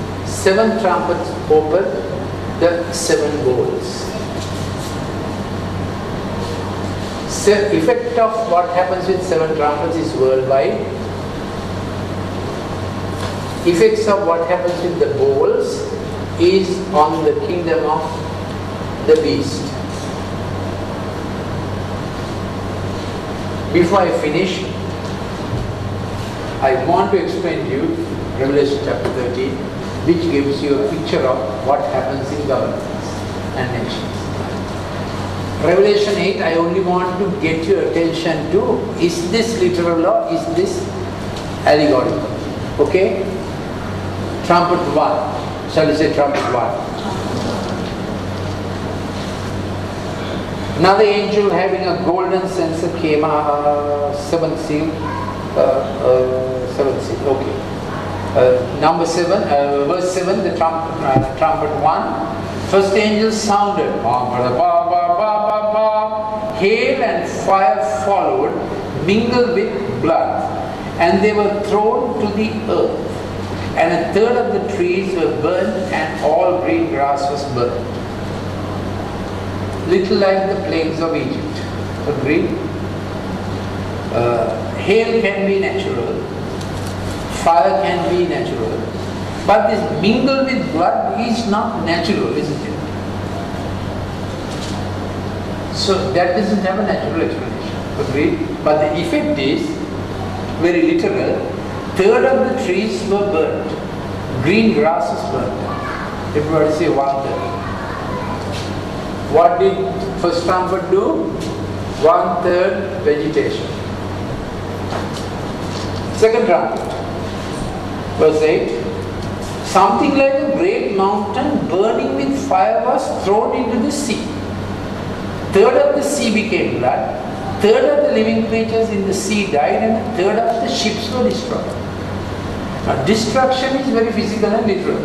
Seven trumpets open the seven bowls. Se- effect of what happens with seven trumpets is worldwide. Effects of what happens with the bowls is on the kingdom of the beast. Before I finish, I want to explain to you Revelation chapter 13, which gives you a picture of what happens in governments and nations. Revelation 8, I only want to get your attention to is this literal or is this allegorical? Okay? Trumpet 1. Shall we say trumpet 1? Another angel having a golden censer came, uh, seventh seal, uh, uh, seventh seal, okay. Uh, number seven, uh, verse seven, the trumpet, uh, trumpet one. First angel sounded, hail and fire followed, mingled with blood, and they were thrown to the earth. And a third of the trees were burned, and all green grass was burned. little like the plagues of Egypt. Agree? Uh, hail can be natural, fire can be natural, but this mingled with blood is not natural, isn't it? So that doesn't have a natural explanation. Agree? But the effect is very literal. Third of the trees were burnt. Green grass is burnt. Everybody say one third. What did first trumpet do? One third vegetation. Second trumpet, verse 8. Something like a great mountain burning with fire was thrown into the sea. Third of the sea became blood. Third of the living creatures in the sea died, and third of the ships were destroyed. Now, destruction is very physical and literal.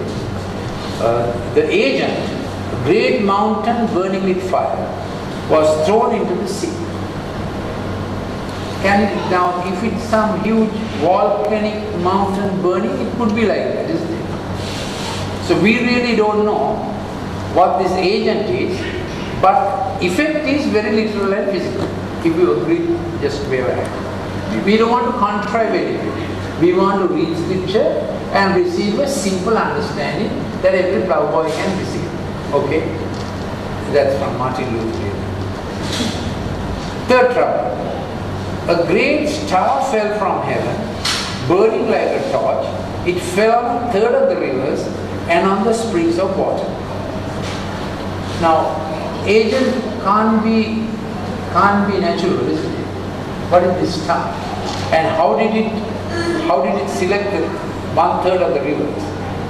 Uh, the agent, a great mountain burning with fire, was thrown into the sea. Can it, now, if it's some huge volcanic mountain burning, it could be like that, isn't it? So we really don't know what this agent is, but effect is very literal and physical. If you agree, just wave a. We don't want to contrive anything. We want to read scripture and receive a simple understanding that every plowboy can receive. Okay? That's from Martin Luther. Third trouble. A great star fell from heaven, burning like a torch. It fell on a third of the rivers and on the springs of water. Now, agent can't be can't be natural, isn't it? What is this star? And how did it how did it select the one third of the rivers?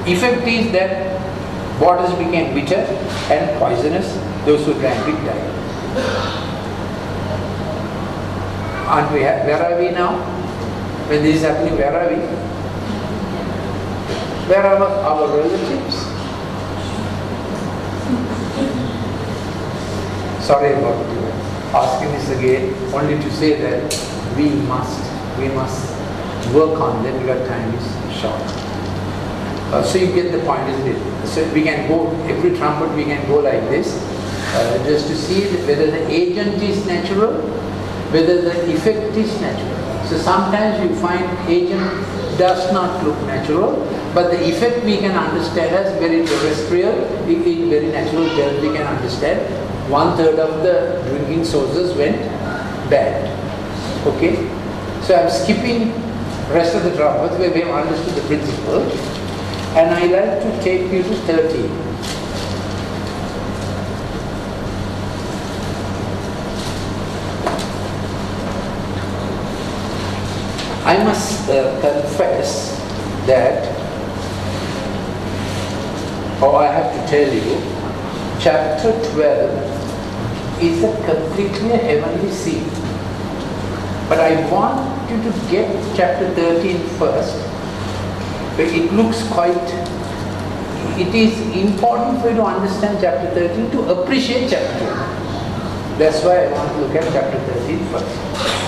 Effect is that waters became bitter and poisonous. Those who drank it died. Aren't we, where are we now? When this is happening, where are we? Where are our relatives? Sorry about asking this again, only to say that we must, we must work on them because time is short. Uh, so you get the point, isn't it? So we can go, every trumpet we can go like this, uh, just to see whether the agent is natural, whether the effect is natural. So sometimes you find agent does not look natural, but the effect we can understand as very terrestrial, in very natural terms we can understand. One third of the drinking sources went bad. Okay? So I'm skipping rest of the trumpets where we have understood the principle. And I like to take you to 13. I must uh, confess that, or I have to tell you, chapter 12 is a completely heavenly scene. But I want you to get chapter 13 first. But it looks quite, it is important for you to understand chapter 13 to appreciate chapter 12. That's why I want to look at chapter 13 first.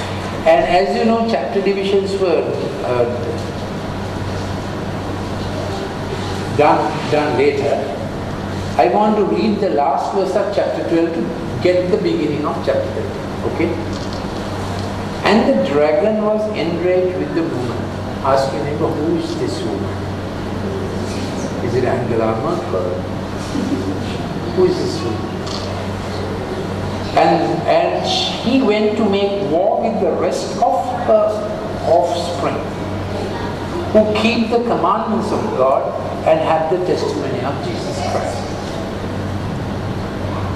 And as you know, chapter divisions were uh, done, done later. I want to read the last verse of chapter 12 to get the beginning of chapter 13. Okay? And the dragon was enraged with the woman. Ask your neighbor, who is this woman? Is it Angela Merkel? who is this woman? And, and he went to make war with the rest of her offspring who keep the commandments of God and have the testimony of Jesus Christ.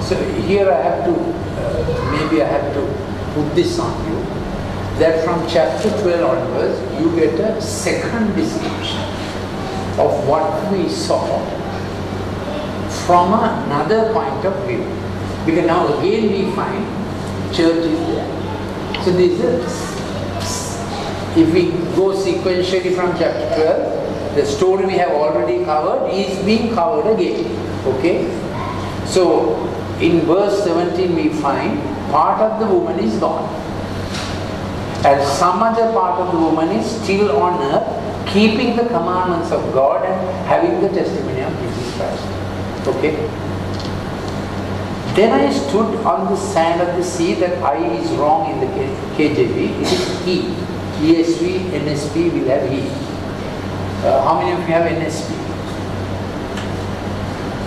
So here I have to, uh, maybe I have to put this on you, that from chapter 12 onwards you get a second description of what we saw from another point of view. Because now again we find church is there. So this is, if we go sequentially from chapter 12, the story we have already covered is being covered again. Okay? So in verse 17 we find part of the woman is gone. And some other part of the woman is still on earth, keeping the commandments of God and having the testimony of Jesus Christ. Okay? Then I stood on the sand of the sea. That I is wrong in the KJV. It is he. ESV, NSB will have he. Uh, how many of you have NSB?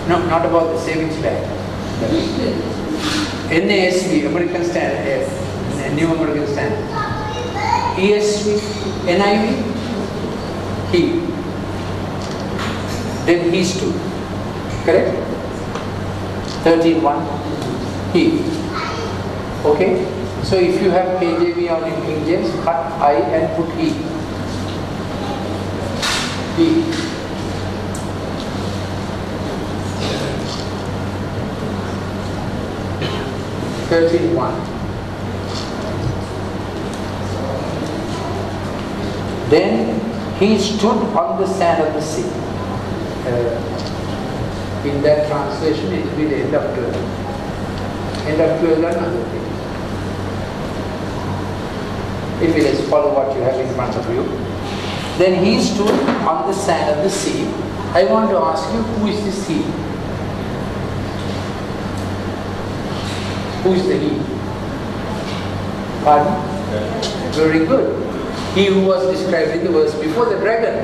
No, not about the savings bank. NASB, American Standard, yes, New American Standard. ESV, NIV, he. Then he stood. Correct? 13.1, he. Okay? So if you have KJV or in King James, cut I and put he. He. Thirteen one. Then he stood on the sand of the sea. Uh, in that translation, it will be the end of 12. End of 12 another thing. If it is follow what you have in front of you. Then he stood on the sand of the sea. I want to ask you, who is this he? Who is the he? Pardon? Very good. He who was described in the verse before the dragon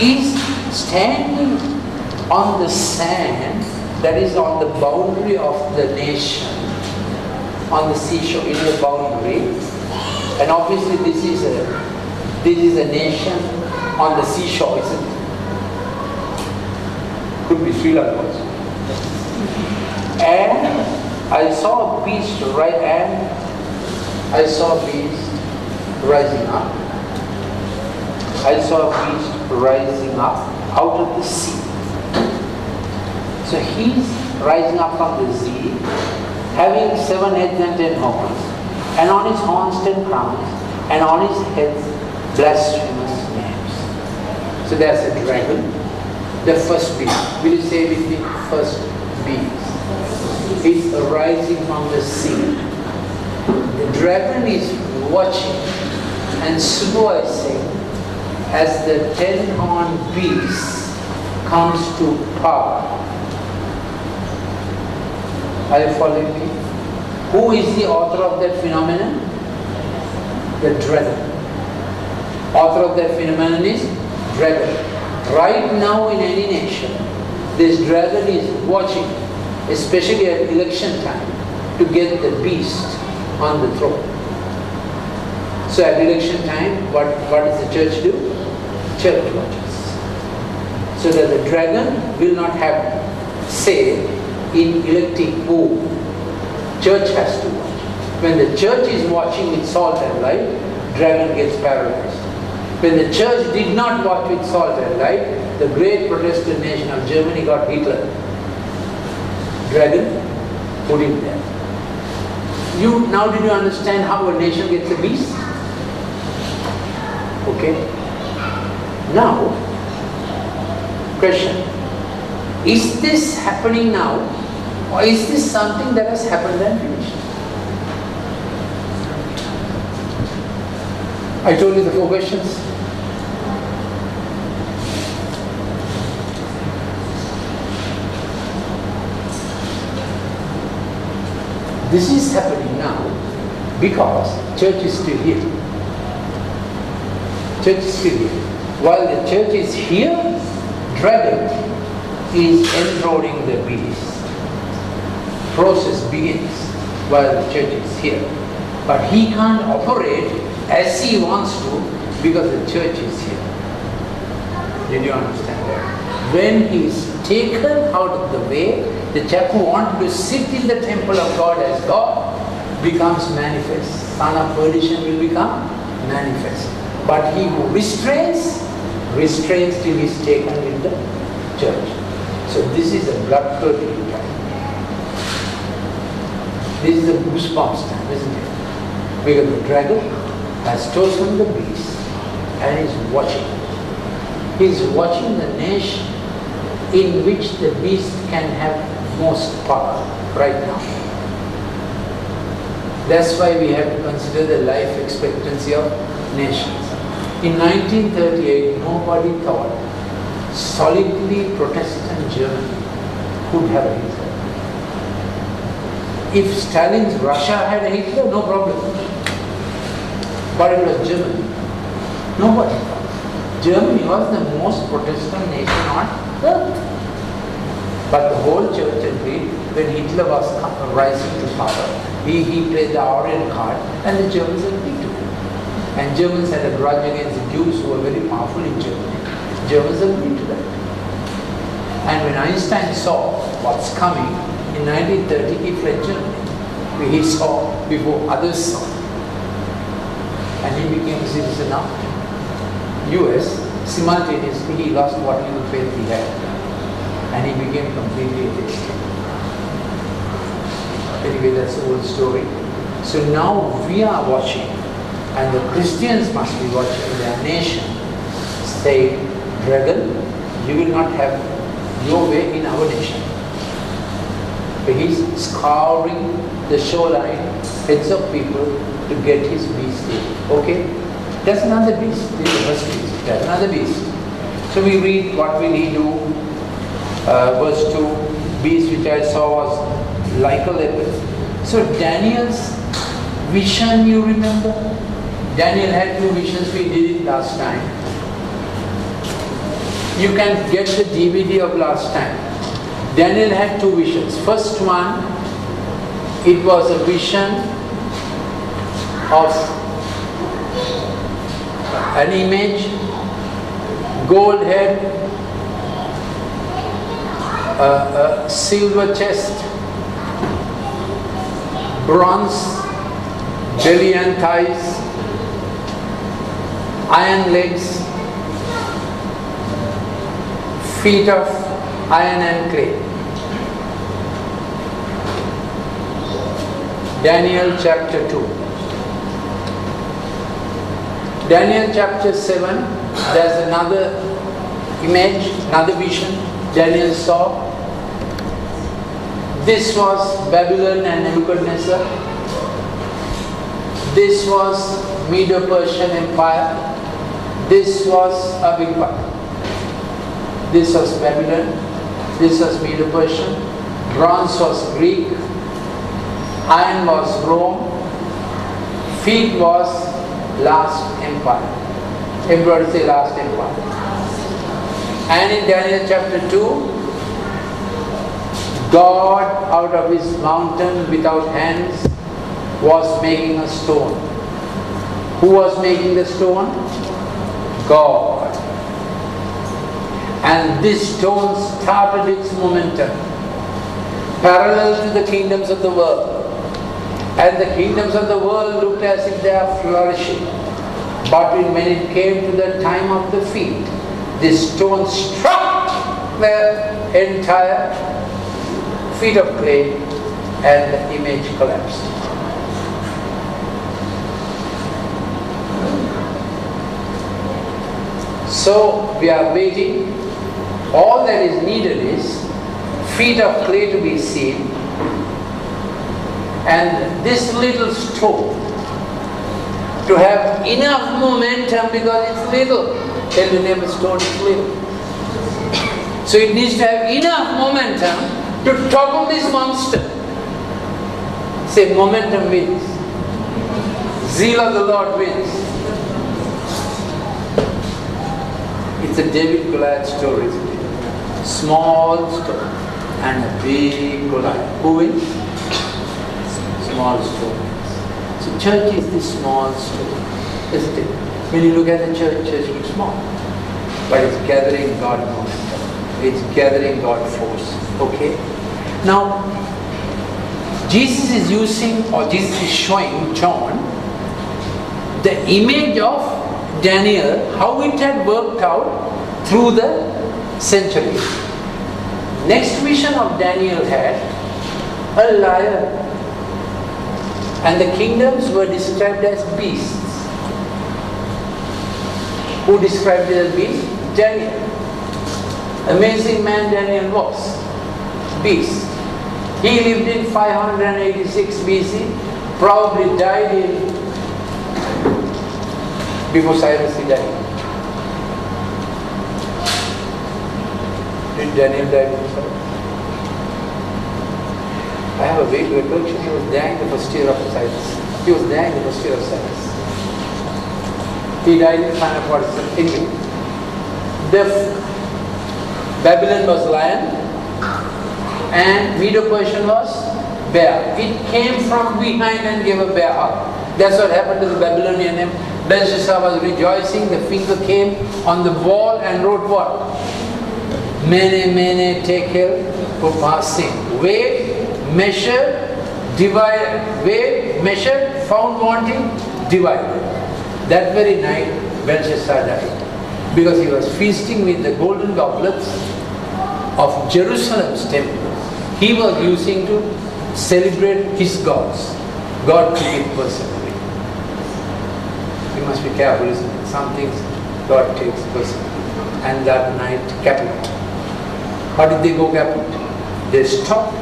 is standing on the sand that is on the boundary of the nation, on the seashore, in the boundary. And obviously this is a this is a nation on the seashore, isn't it? Could be Sri Lanka. And I saw a beast right and I saw a beast rising up. I saw a beast rising up out of the sea. So he's rising up from the sea, having seven heads and ten horns, and on his horns ten crowns, and on his heads blasphemous names. So there's a dragon, the first beast. Will you say with me, first beast? Is arising from the sea. The dragon is watching and supervising as the ten-horned beast comes to power. Are you following me? Who is the author of that phenomenon? The dragon. Author of that phenomenon is dragon. Right now in any nation, this dragon is watching, especially at election time, to get the beast on the throne. So at election time, what, what does the church do? Church watches. So that the dragon will not have say in electing who. Church has to watch. When the church is watching with salt and light, dragon gets paralyzed. When the church did not watch with salt and light, the great Protestant nation of Germany got Hitler. Dragon put him there. You now did you understand how a nation gets a beast? Okay. Now, question. Is this happening now or is this something that has happened and finished? I told you the four questions. This is happening now because church is still here. Church is still here. While the church is here, dragon is enthroning the beast. Process begins while the church is here. But he can't operate as he wants to because the church is here. Did you understand that? When he is taken out of the way, the chap who wanted to sit in the temple of God as God becomes manifest. Son of perdition will become manifest. But he who restrains, restrains till he is taken in the church. So this is a blood curdling. This is a goosebumps time, isn't it? Because the dragon has chosen the beast and is watching. He is watching the nation in which the beast can have most power right now. That's why we have to consider the life expectancy of nations. In 1938, nobody thought solidly Protestant Germany could have Hitler. If Stalin's Russia had a Hitler, no problem. But it was Germany. Nobody. Germany was the most Protestant nation on earth. But the whole church agreed when Hitler was rising to power, he, he played the Aryan card and the Germans agreed to it. And Germans had a grudge against the Jews who were very powerful in Germany. Germans agreed to that. And when Einstein saw what's coming, in 1930 he fled Germany. He saw before others saw. And he became a citizen of US. Simultaneously he lost what little faith he had. And he became completely atheistic. Anyway, that's the whole story. So now we are watching, and the Christians must be watching their nation, saying, Dragon, you will not have your way in our nation. He's scouring the shoreline, heads of people to get his beast in. Okay? That's another beast. The first beast. That's another beast. So we read, what will he do? Uh, verse 2, beast which I saw was like a leopard. So Daniel's vision, you remember? Daniel had two visions, we did it last time. You can get the DVD of last time. Daniel had two visions. First one, it was a vision of an image, gold head, a, uh, a uh, silver chest, bronze belly and thighs, iron legs, feet of iron and clay. Daniel chapter 2. Daniel chapter 7, there's another image, another vision Daniel saw. This was Babylon and Nebuchadnezzar. This was Medo-Persian Empire. This was a big part. This was Babylon. This was Medo-Persian. Bronze was Greek. Iron was Rome. Feet was last empire. Emperor say last empire. And in Daniel chapter 2, God out of his mountain without hands was making a stone. Who was making the stone? God. And this stone started its momentum parallel to the kingdoms of the world. And the kingdoms of the world looked as if they are flourishing. But when it came to the time of the feet, this stone struck the entire feet of clay and the image collapsed. So we are waiting. All that is needed is feet of clay to be seen and this little stone to have enough momentum because it's little. Tell the neighbor stone is little. So it needs to have enough momentum to topple this monster. Say momentum wins. Zeal of the Lord wins. It's a David Goliath story? Small stone and a big Goliath. Who wins? Small stone. So church is this small stone, isn't it? When you look at the church, church looks small. But it's gathering God momentum. It's gathering God force. Okay? Now, Jesus is using, or Jesus is showing John, the image of Daniel, how it had worked out through the centuries. Next vision of Daniel had a lion, and the kingdoms were described as beasts. Who described it as beasts? Daniel. Amazing man Daniel was. Beast. He lived in 586 BC, probably died in before Cyrus died. Daniel die before Cyrus? I have a vague recollection he was there in the first year of Cyrus. He was there in the first year of Cyrus. He died in 547. Anyway, the Babylon was lion and Medo-Persian was bear. It came from behind and gave a bear hug. That's what happened to the Babylonian empire. Belshazzar was rejoicing, the finger came on the wall and wrote what? Mene, mene, tekel, upharsin. Weighed, measured, divided. Weighed, measured, found wanting, divided. That very night, Belshazzar died. Because he was feasting with the golden goblets of Jerusalem's temple. He was using to celebrate his gods. God took it personally. You must be careful, isn't it? Some things God takes personally. And that night, caput. How did they go caput? They stopped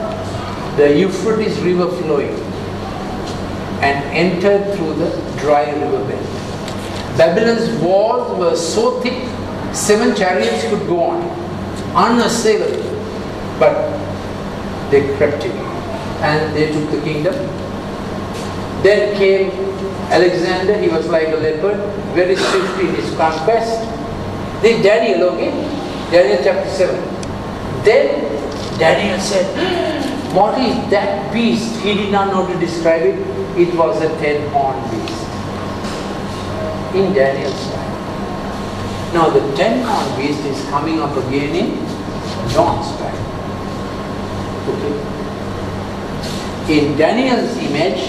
the Euphrates river flowing and entered through the dry river bed. Babylon's walls were so thick, seven chariots could go on, unassailable. But they crept in and they took the kingdom. Then came Alexander, he was like a leopard, very swift in his conquest. Then Daniel, okay? Daniel chapter 7. Then Daniel said, What is that beast? He did not know to describe it. It was a ten horned beast. In Daniel's time. Now the ten horned beast is coming up again in John's time. Okay? In Daniel's image,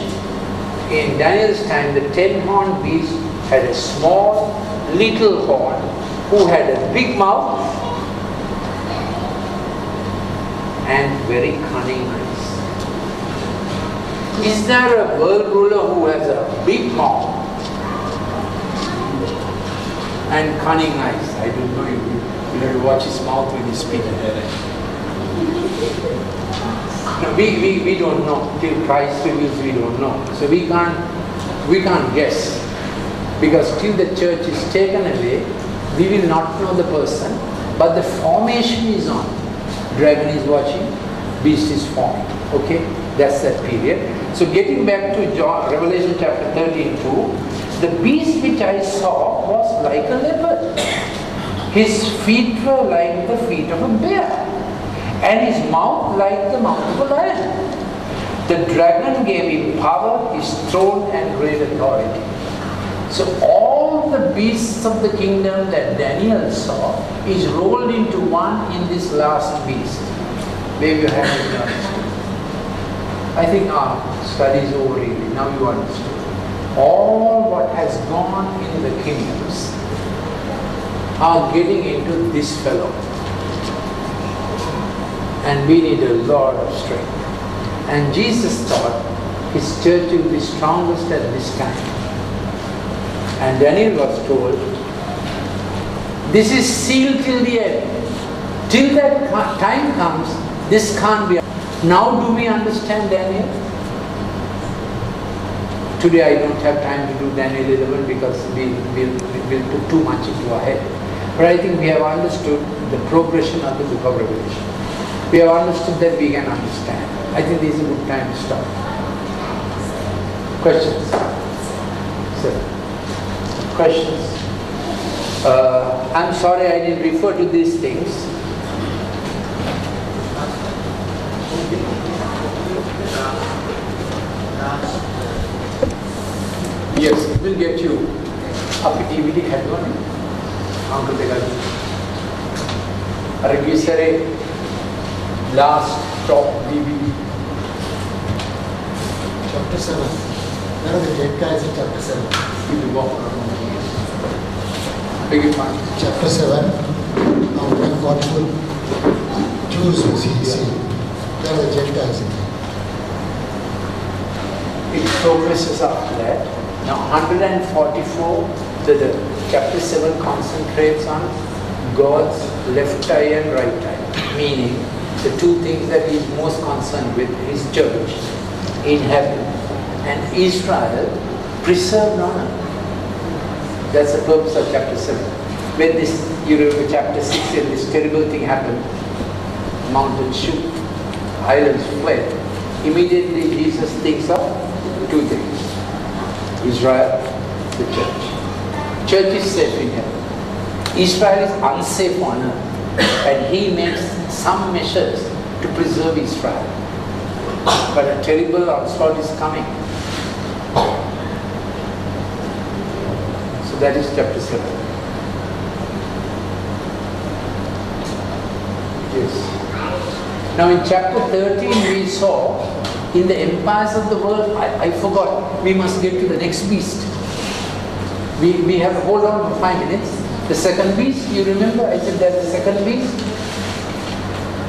in Daniel's time, the ten horned beast had a small, little horn who had a big mouth and very cunning eyes. Is there a world ruler who has a big mouth and cunning eyes? I don't know. You, you have to watch his mouth when he's speaking. No, we, we, we don't know. Till Christ reveals, we don't know. So we can't we can't guess. Because till the church is taken away, we will not know the person, but the formation is on. Dragon is watching, beast is forming. Okay? That's that period. So getting back to John, Revelation chapter 13 2, the beast which I saw was like a leopard. His feet were like the feet of a bear, and his mouth like the mouth of a lion. The dragon gave him power, his throne, and great authority. So all the beasts of the kingdom that Daniel saw is rolled into one in this last beast. Maybe you haven't understood. I think our study is over really. Now you understood. All what has gone in the kingdoms are getting into this fellow. And we need a lot of strength. And Jesus thought his church will be strongest at this time. And Daniel was told, this is sealed till the end. Till that time comes, this can't be. Now do we understand Daniel? Today I don't have time to do Daniel 11 because we will we'll put too much into our head. But I think we have understood the progression of the book of Revelation. We have understood that we can understand. I think this is a good time to stop. Questions? Sir? Questions? Uh, I'm sorry I didn't refer to these things. Yes, it will get you. आपकी DVD है तो नहीं uncle देगा अरे ये सारे last top DVD Chapter 7. Where are the dead guys in chapter 7? will walk around. Beg your. Chapter 7. Now when God will choose who he see. Where are the Gentiles in there? It progresses after that. Now 144, the, the chapter 7 concentrates on God's left eye and right eye, meaning the two things that he is most concerned with, his church in heaven and Israel preserved on earth. That's the purpose of chapter 7. When this, you remember chapter 6, when this terrible thing happened, mountains shook, islands fled, immediately Jesus thinks of two things. Israel, the church. Church is safe in heaven. Israel is unsafe on earth. And he makes some measures to preserve Israel. But a terrible onslaught is coming. That is chapter 7. Yes. Now in chapter 13 we saw in the empires of the world, I, I forgot, we must get to the next beast. We, we have hold on for five minutes. The second beast, you remember I said that's the second beast?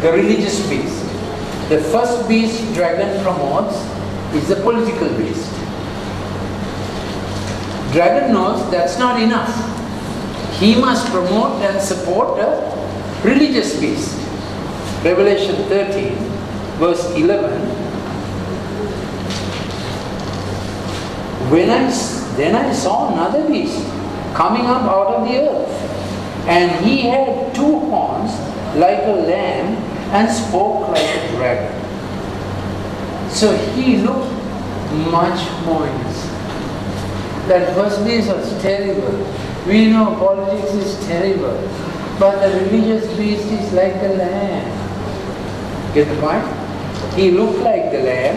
The religious beast. The first beast dragon promotes is the political beast. Dragon knows that's not enough. He must promote and support a religious peace. Revelation 13, verse 11. When I, then I saw another beast coming up out of the earth, and he had two horns like a lamb and spoke like a dragon. So he looked much more innocent. That beast was terrible. We know politics is terrible, but the religious beast is like a lamb. Get the point? He looked like the lamb,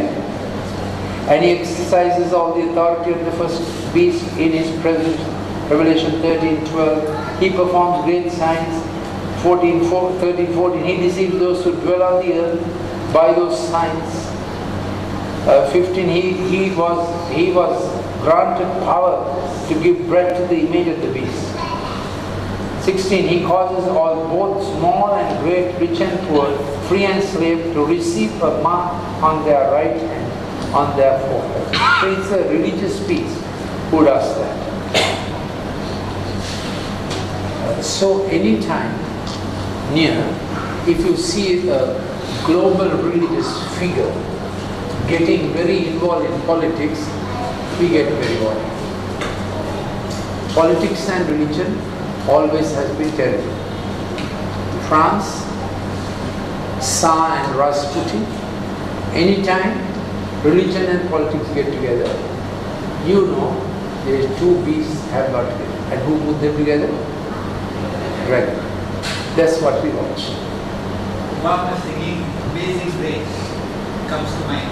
and he exercises all the authority of the first beast in his presence. Revelation 13, 12. He performs great signs. 14, 4, 13, 14. He deceives those who dwell on the earth by those signs. Uh, 15. He, he, was, he was granted power to give breath to the image of the beast. 16. He causes all, both small and great, rich and poor, free and slave, to receive a mark on their right hand, on their forehead. So it's a religious beast who does that. So anytime near, if you see a global religious figure getting very involved in politics, we get very worried. Politics and religion always has been terrible. France, Tsar and Rasputin, anytime religion and politics get together, you know these two beasts have got together. And who put them together? Dragon. That's what we watch. Obama singing Amazing Grace comes to mind.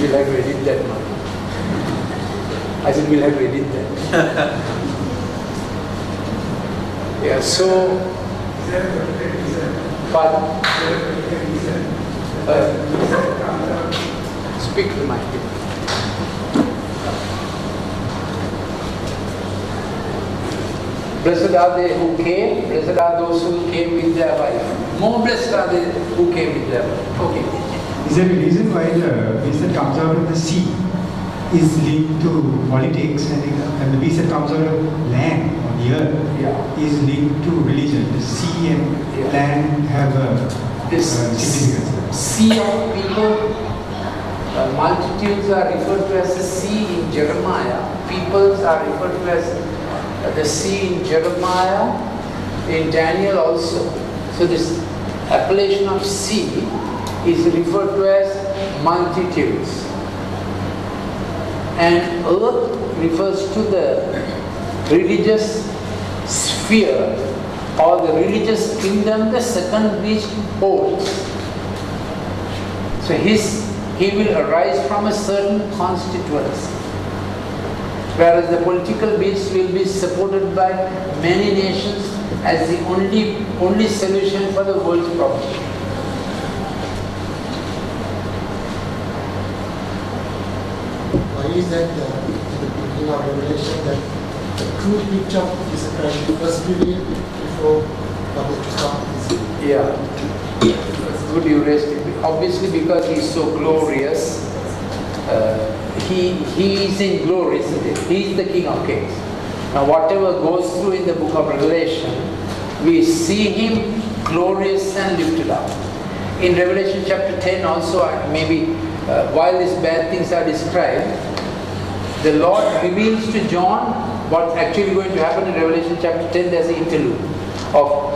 We'll have read that much. I said we'll have read it that. yeah, so but uh, speak to my people. Blessed are they who came, blessed are those who came with their wife. More blessed are they who came with their wife. Okay. Is there a reason why the beast comes out of the sea is linked to politics and, the- and the beast that comes out of land on the earth Yeah. is linked to religion? The sea and Yeah. land have a This uh, significance. sea of people, uh, multitudes are referred to as the sea in Jeremiah. Peoples are referred to as uh, the sea in Jeremiah, in Daniel also. So this appellation of sea is referred to as multitudes. And earth refers to the religious sphere or the religious kingdom the second beast holds. So his, he will arise from a certain constituency. Whereas the political beast will be supported by many nations as the only, only solution for the world's problem. Is that uh, the beginning of Revelation that the true picture Jesus Christ is first revealed before public is Yeah. Good you raised it. Obviously because he's so glorious, uh, he, he is in glory, isn't it? He is the King of Kings. Now whatever goes through in the book of Revelation, we see him glorious and lifted up. In Revelation chapter 10 also, maybe uh, while these bad things are described, the Lord reveals to John what's actually going to happen in Revelation chapter 10. There's an interlude of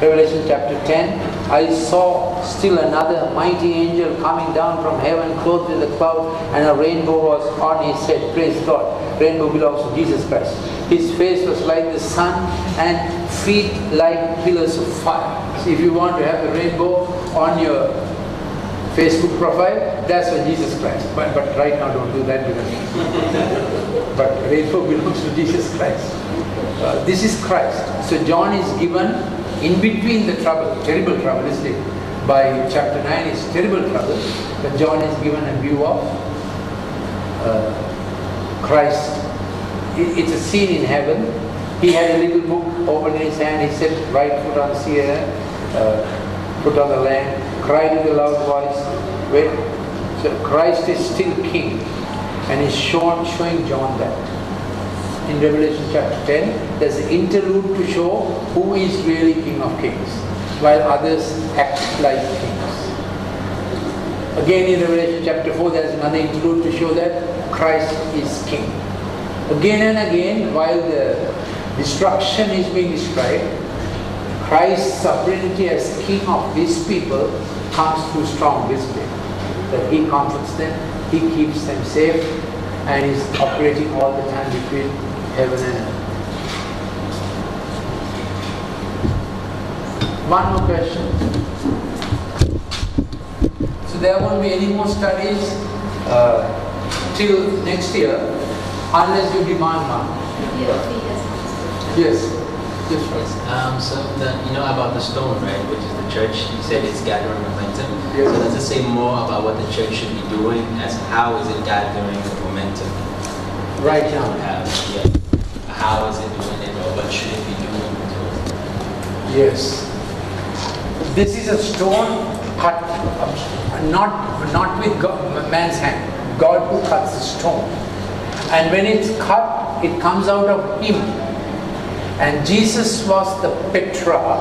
Revelation chapter 10, I saw still another mighty angel coming down from heaven clothed with a cloud and a rainbow was on his head. Praise God. Rainbow belongs to Jesus Christ. His face was like the sun and feet like pillars of fire. So if you want to have the rainbow on your Facebook profile, that's for Jesus Christ. But, but right now don't do that because but rainbow belongs to Jesus Christ. Uh, this is Christ. So John is given in between the trouble, terrible trouble, isn't it? By chapter 9 is terrible trouble, but John is given a view of uh, Christ. It, it's a scene in heaven. He had a little book open in his hand. He said, right foot on the sea, uh, put on the land, cried with a loud voice. Wait. So Christ is still king. And he's shown, showing John that in Revelation chapter 10, there's an interlude to show who is really King of Kings, while others act like kings. Again in Revelation chapter 4, there's another interlude to show that Christ is King. Again and again, while the destruction is being described, Christ's sovereignty as King of these people comes through strong display. That He comforts them, He keeps them safe, and is operating all the time between heaven and earth. One more question. So there won't be any more studies uh, till next year unless you demand one. Yes. Yes, Yes. Um, so the, you know about the stone, right? Which is the church. You said it's gathering momentum. Yes. So it say more about what the church should be doing as how is it gathering the momentum? Right now. Have, yeah. How is it doing it, or what should it be doing? Yes. This is a stone cut, uh, not, not with God, man's hand. God who cuts the stone. And when it's cut, it comes out of Him. And Jesus was the Petra,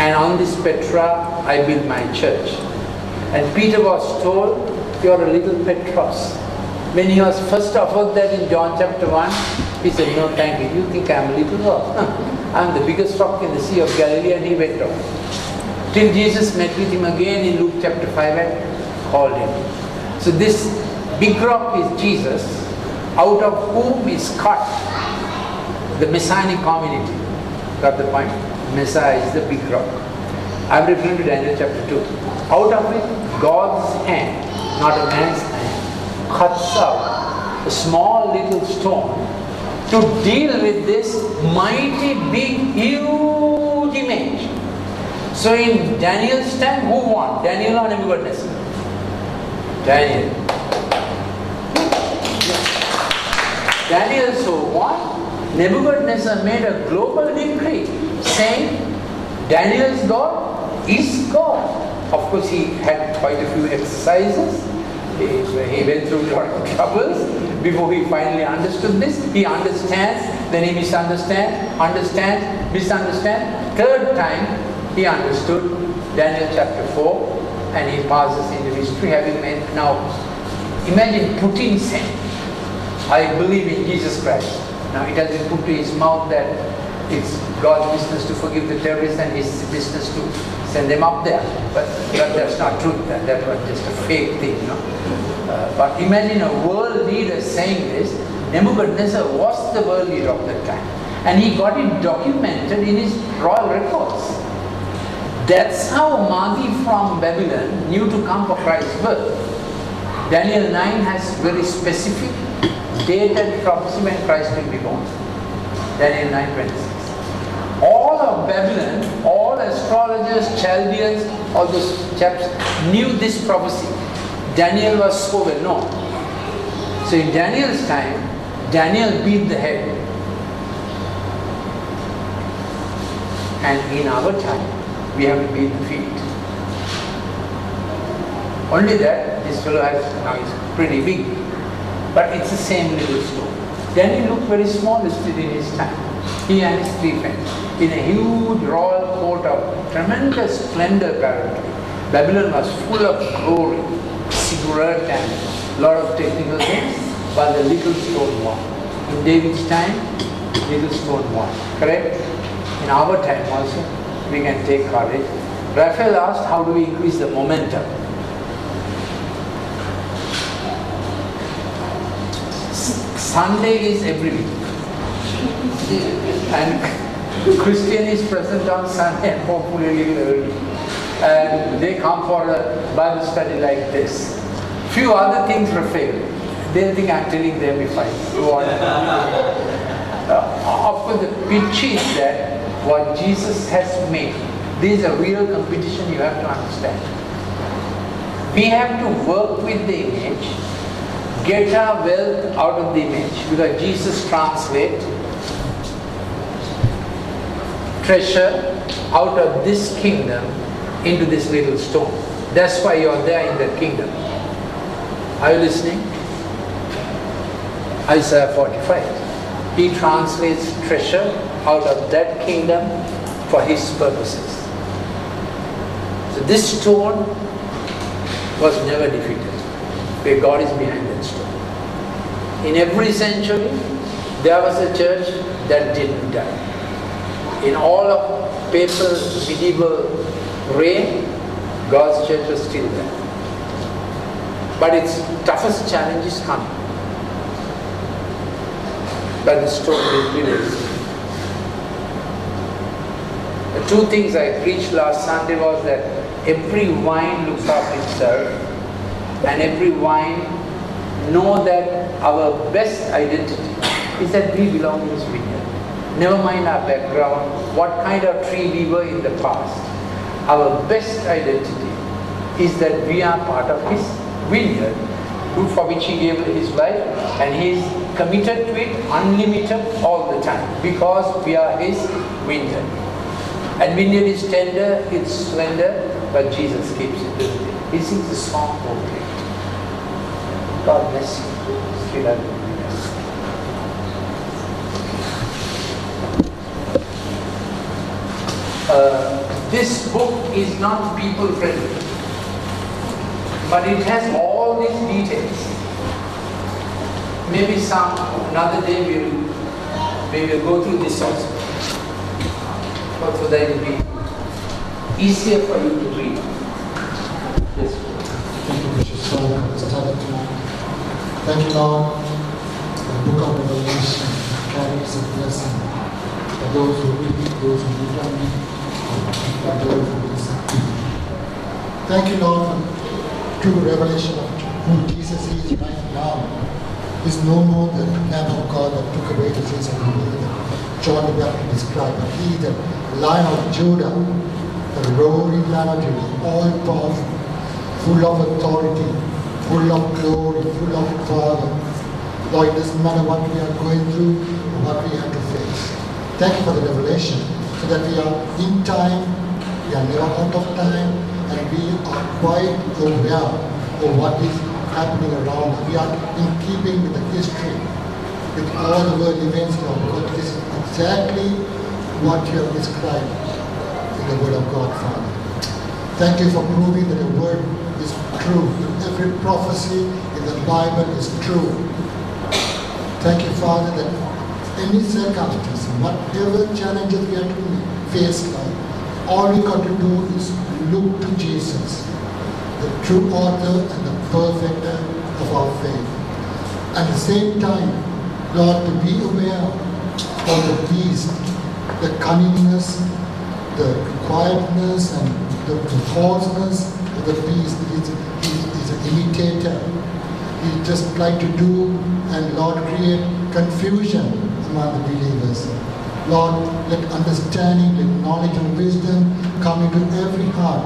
and on this Petra I build my church. And Peter was told, You're a little Petros. When he was first offered that in John chapter 1, he said, No, thank you. You think I'm a little rock? I'm the biggest rock in the Sea of Galilee, and he went off. Till Jesus met with him again in Luke chapter 5 and called him. So this big rock is Jesus, out of whom is cut the messianic community. Got the point? Messiah is the big rock. I'm referring to Daniel chapter 2. Out of it, God's hand, not a man's hand, cuts out a small little stone to deal with this mighty, big, huge image. So in Daniel's time, who won? Daniel or Nebuchadnezzar? Daniel. Daniel so won. Nebuchadnezzar made a global decree saying Daniel's God is God. Of course, he had quite a few exercises. He, he went through a lot of troubles before he finally understood this. He understands, then he misunderstands, understands, misunderstands. Third time, he understood Daniel chapter 4 and he passes into history having made. Now, imagine Putin saying, I believe in Jesus Christ. Now, it has been put to his mouth that it's God's business to forgive the terrorists and his business to send them up there. But, but that's not true. That, that was just a fake thing, know. Uh, but imagine a world leader saying this. Nebuchadnezzar was the world leader of that time. And he got it documented in his royal records. That's how Magi from Babylon knew to come for Christ's birth. Daniel 9 has very specific dated when Christ will be born. Daniel 9 26. All of Babylon, all astrologers, Chaldeans, all those chaps knew this prophecy. Daniel was so well known. So in Daniel's time, Daniel beat the head. And in our time, we have to beat the feet. Only that this fellow has now is pretty big. But it's the same little stone. Daniel looked very small listed in his time. He and his three friends. In a huge royal court of tremendous splendor apparently. Babylon was full of glory, ziggurat and lot of technical things, but the little stone won. In David's time, little stone won. Correct? In our time also, we can take courage. Raphael asked, how do we increase the momentum? Sunday is every week. and Christian is present on Sunday and hopefully a little early. And they come for a Bible study like this. Few other things Raphael. They think I'm telling them if I want. uh, of course, the pitch is that what Jesus has made. This is a real competition you have to understand. We have to work with the image, get our wealth out of the image, because Jesus translates treasure out of this kingdom into this little stone. That's why you're there in that kingdom. Are you listening? Isaiah 45. He translates treasure out of that kingdom for his purposes. So this stone was never defeated, where God is behind that stone. In every century, there was a church that didn't die. In all of papal medieval reign, God's church was still there. But its toughest challenge is coming. But the stone will prevail. The two things I preached last Sunday was that every vine looks after itself and every wine know that our best identity is that we belong to this vineyard. Never mind our background, what kind of tree we were in the past. Our best identity is that we are part of his vineyard, for which he gave his life, and he is committed to it unlimited all the time because we are his vineyard. And vineyard is tender, it's slender, but Jesus keeps it. He sings a song over. God bless you. Uh, this book is not people friendly, but it has all these details. Maybe some another day we will we will go through this also, but so that it will be easier for you to read. Yes. Thank you, to Thank you, Lord. The book of Revelation carries a blessing for those who read it, those who read it, and those who listen. Thank you, Lord, for true revelation of who Jesus is right now. Is no more the Lamb of God that took away the sins of the world John the Baptist described, but he, the Lion of Judah, the roaring Lion of Judah, all powerful, full of authority, full of glory, full of Father. Lord, it doesn't matter what we are going through or what we have to face. Thank you for the revelation so that we are in time, we are never out of time, and we are quite aware of what is happening around. We are in keeping with the history, with all the world events, Lord, because this is exactly what you have described in the Word of God, Father. Thank you for proving that the Word true. Every prophecy in the Bible is true. Thank you, Father, that any circumstance, whatever challenges we have to face, Lord, all we got to do is look to Jesus, the true author and the perfecter of our faith. At the same time, Lord, to be aware of the beast, the cunningness, the quietness, and the, the falseness of the beast. He's, imitator. He just like to do and Lord create confusion among the believers. Lord, let understanding, let knowledge and wisdom come into every heart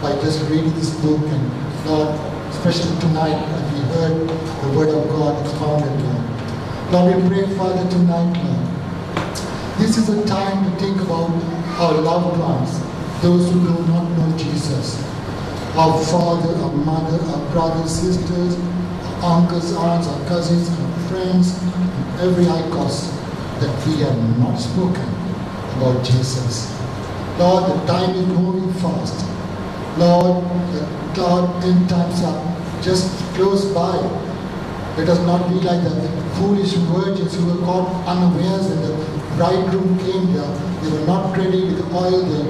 by just reading this book and Lord, especially tonight as we heard the word of God expounded, Lord. Lord, we pray, Father, tonight, Lord. This is a time to think about our loved ones, those who do not know Jesus. Our father, our mother, our brothers, sisters, our uncles, aunts, our cousins, our friends, and every oikos that we have not spoken about Jesus. Lord, the time is moving fast. Lord, the Lord, end times are just close by. Let us not be like the foolish virgins who were caught unawares when the bridegroom came there. They were not ready with oil. The,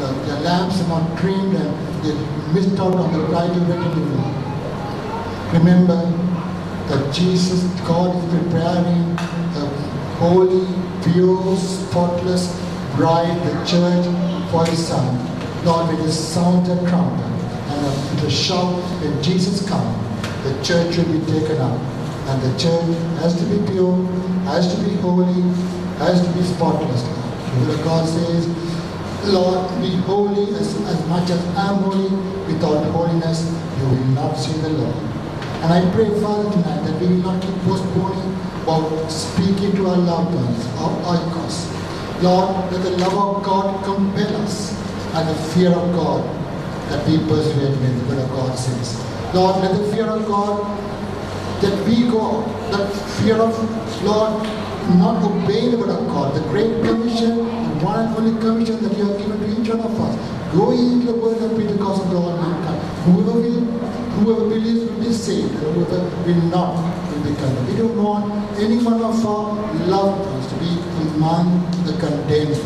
the, the lamps are not trimmed and they missed out on the bridal wedding. Remember that Jesus, God is preparing a holy, pure, spotless bride, the church, for his son. Lord, with the sound of trumpet and a- with a shout, when Jesus comes, the church will be taken up. And the church has to be pure, has to be holy, has to be spotless. The God says, Lord, be holy as, as much as I am holy. Without holiness, you will not see the Lord. And I pray, Father, tonight that we will not keep postponing about speaking to our loved ones, our oikos. Lord, let the love of God compel us and the fear of God that we persuade with, the word of God says. Lord, let the fear of God that we go, that fear of Lord, not obey the word of God, the great commission, one and only commission that you have given to each one of us. Go into the world and preach the gospel to all mankind. Whoever will, whoever believes will be saved, whoever will not will be condemned. We don't want any one of our loved ones to be among the condemned.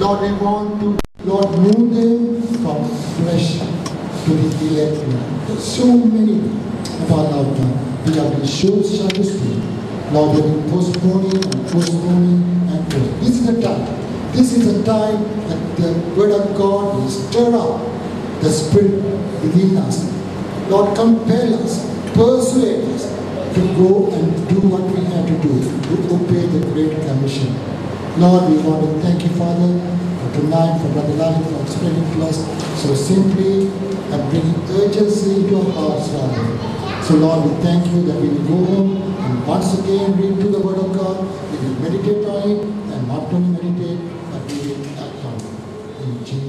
Lord, we want to, Lord, move them from flesh to the elect one. So many of our loved ones. We have been short shall speak. Lord, we have been postponing and postponing and postponing. This is the time. This is the time that the word of God will stir up the spirit within us. Lord, compel us, persuade us to go and do what we have to do, to obey the Great Commission. Lord, we want to thank you, Father, for tonight, for Brother Lalith, for explaining to us so simply and bringing urgency into our hearts, Father. So, Lord, we thank you that we will go home and once again read to the Word of God. We will meditate on it not only meditate, but we will act on it. In Jesus'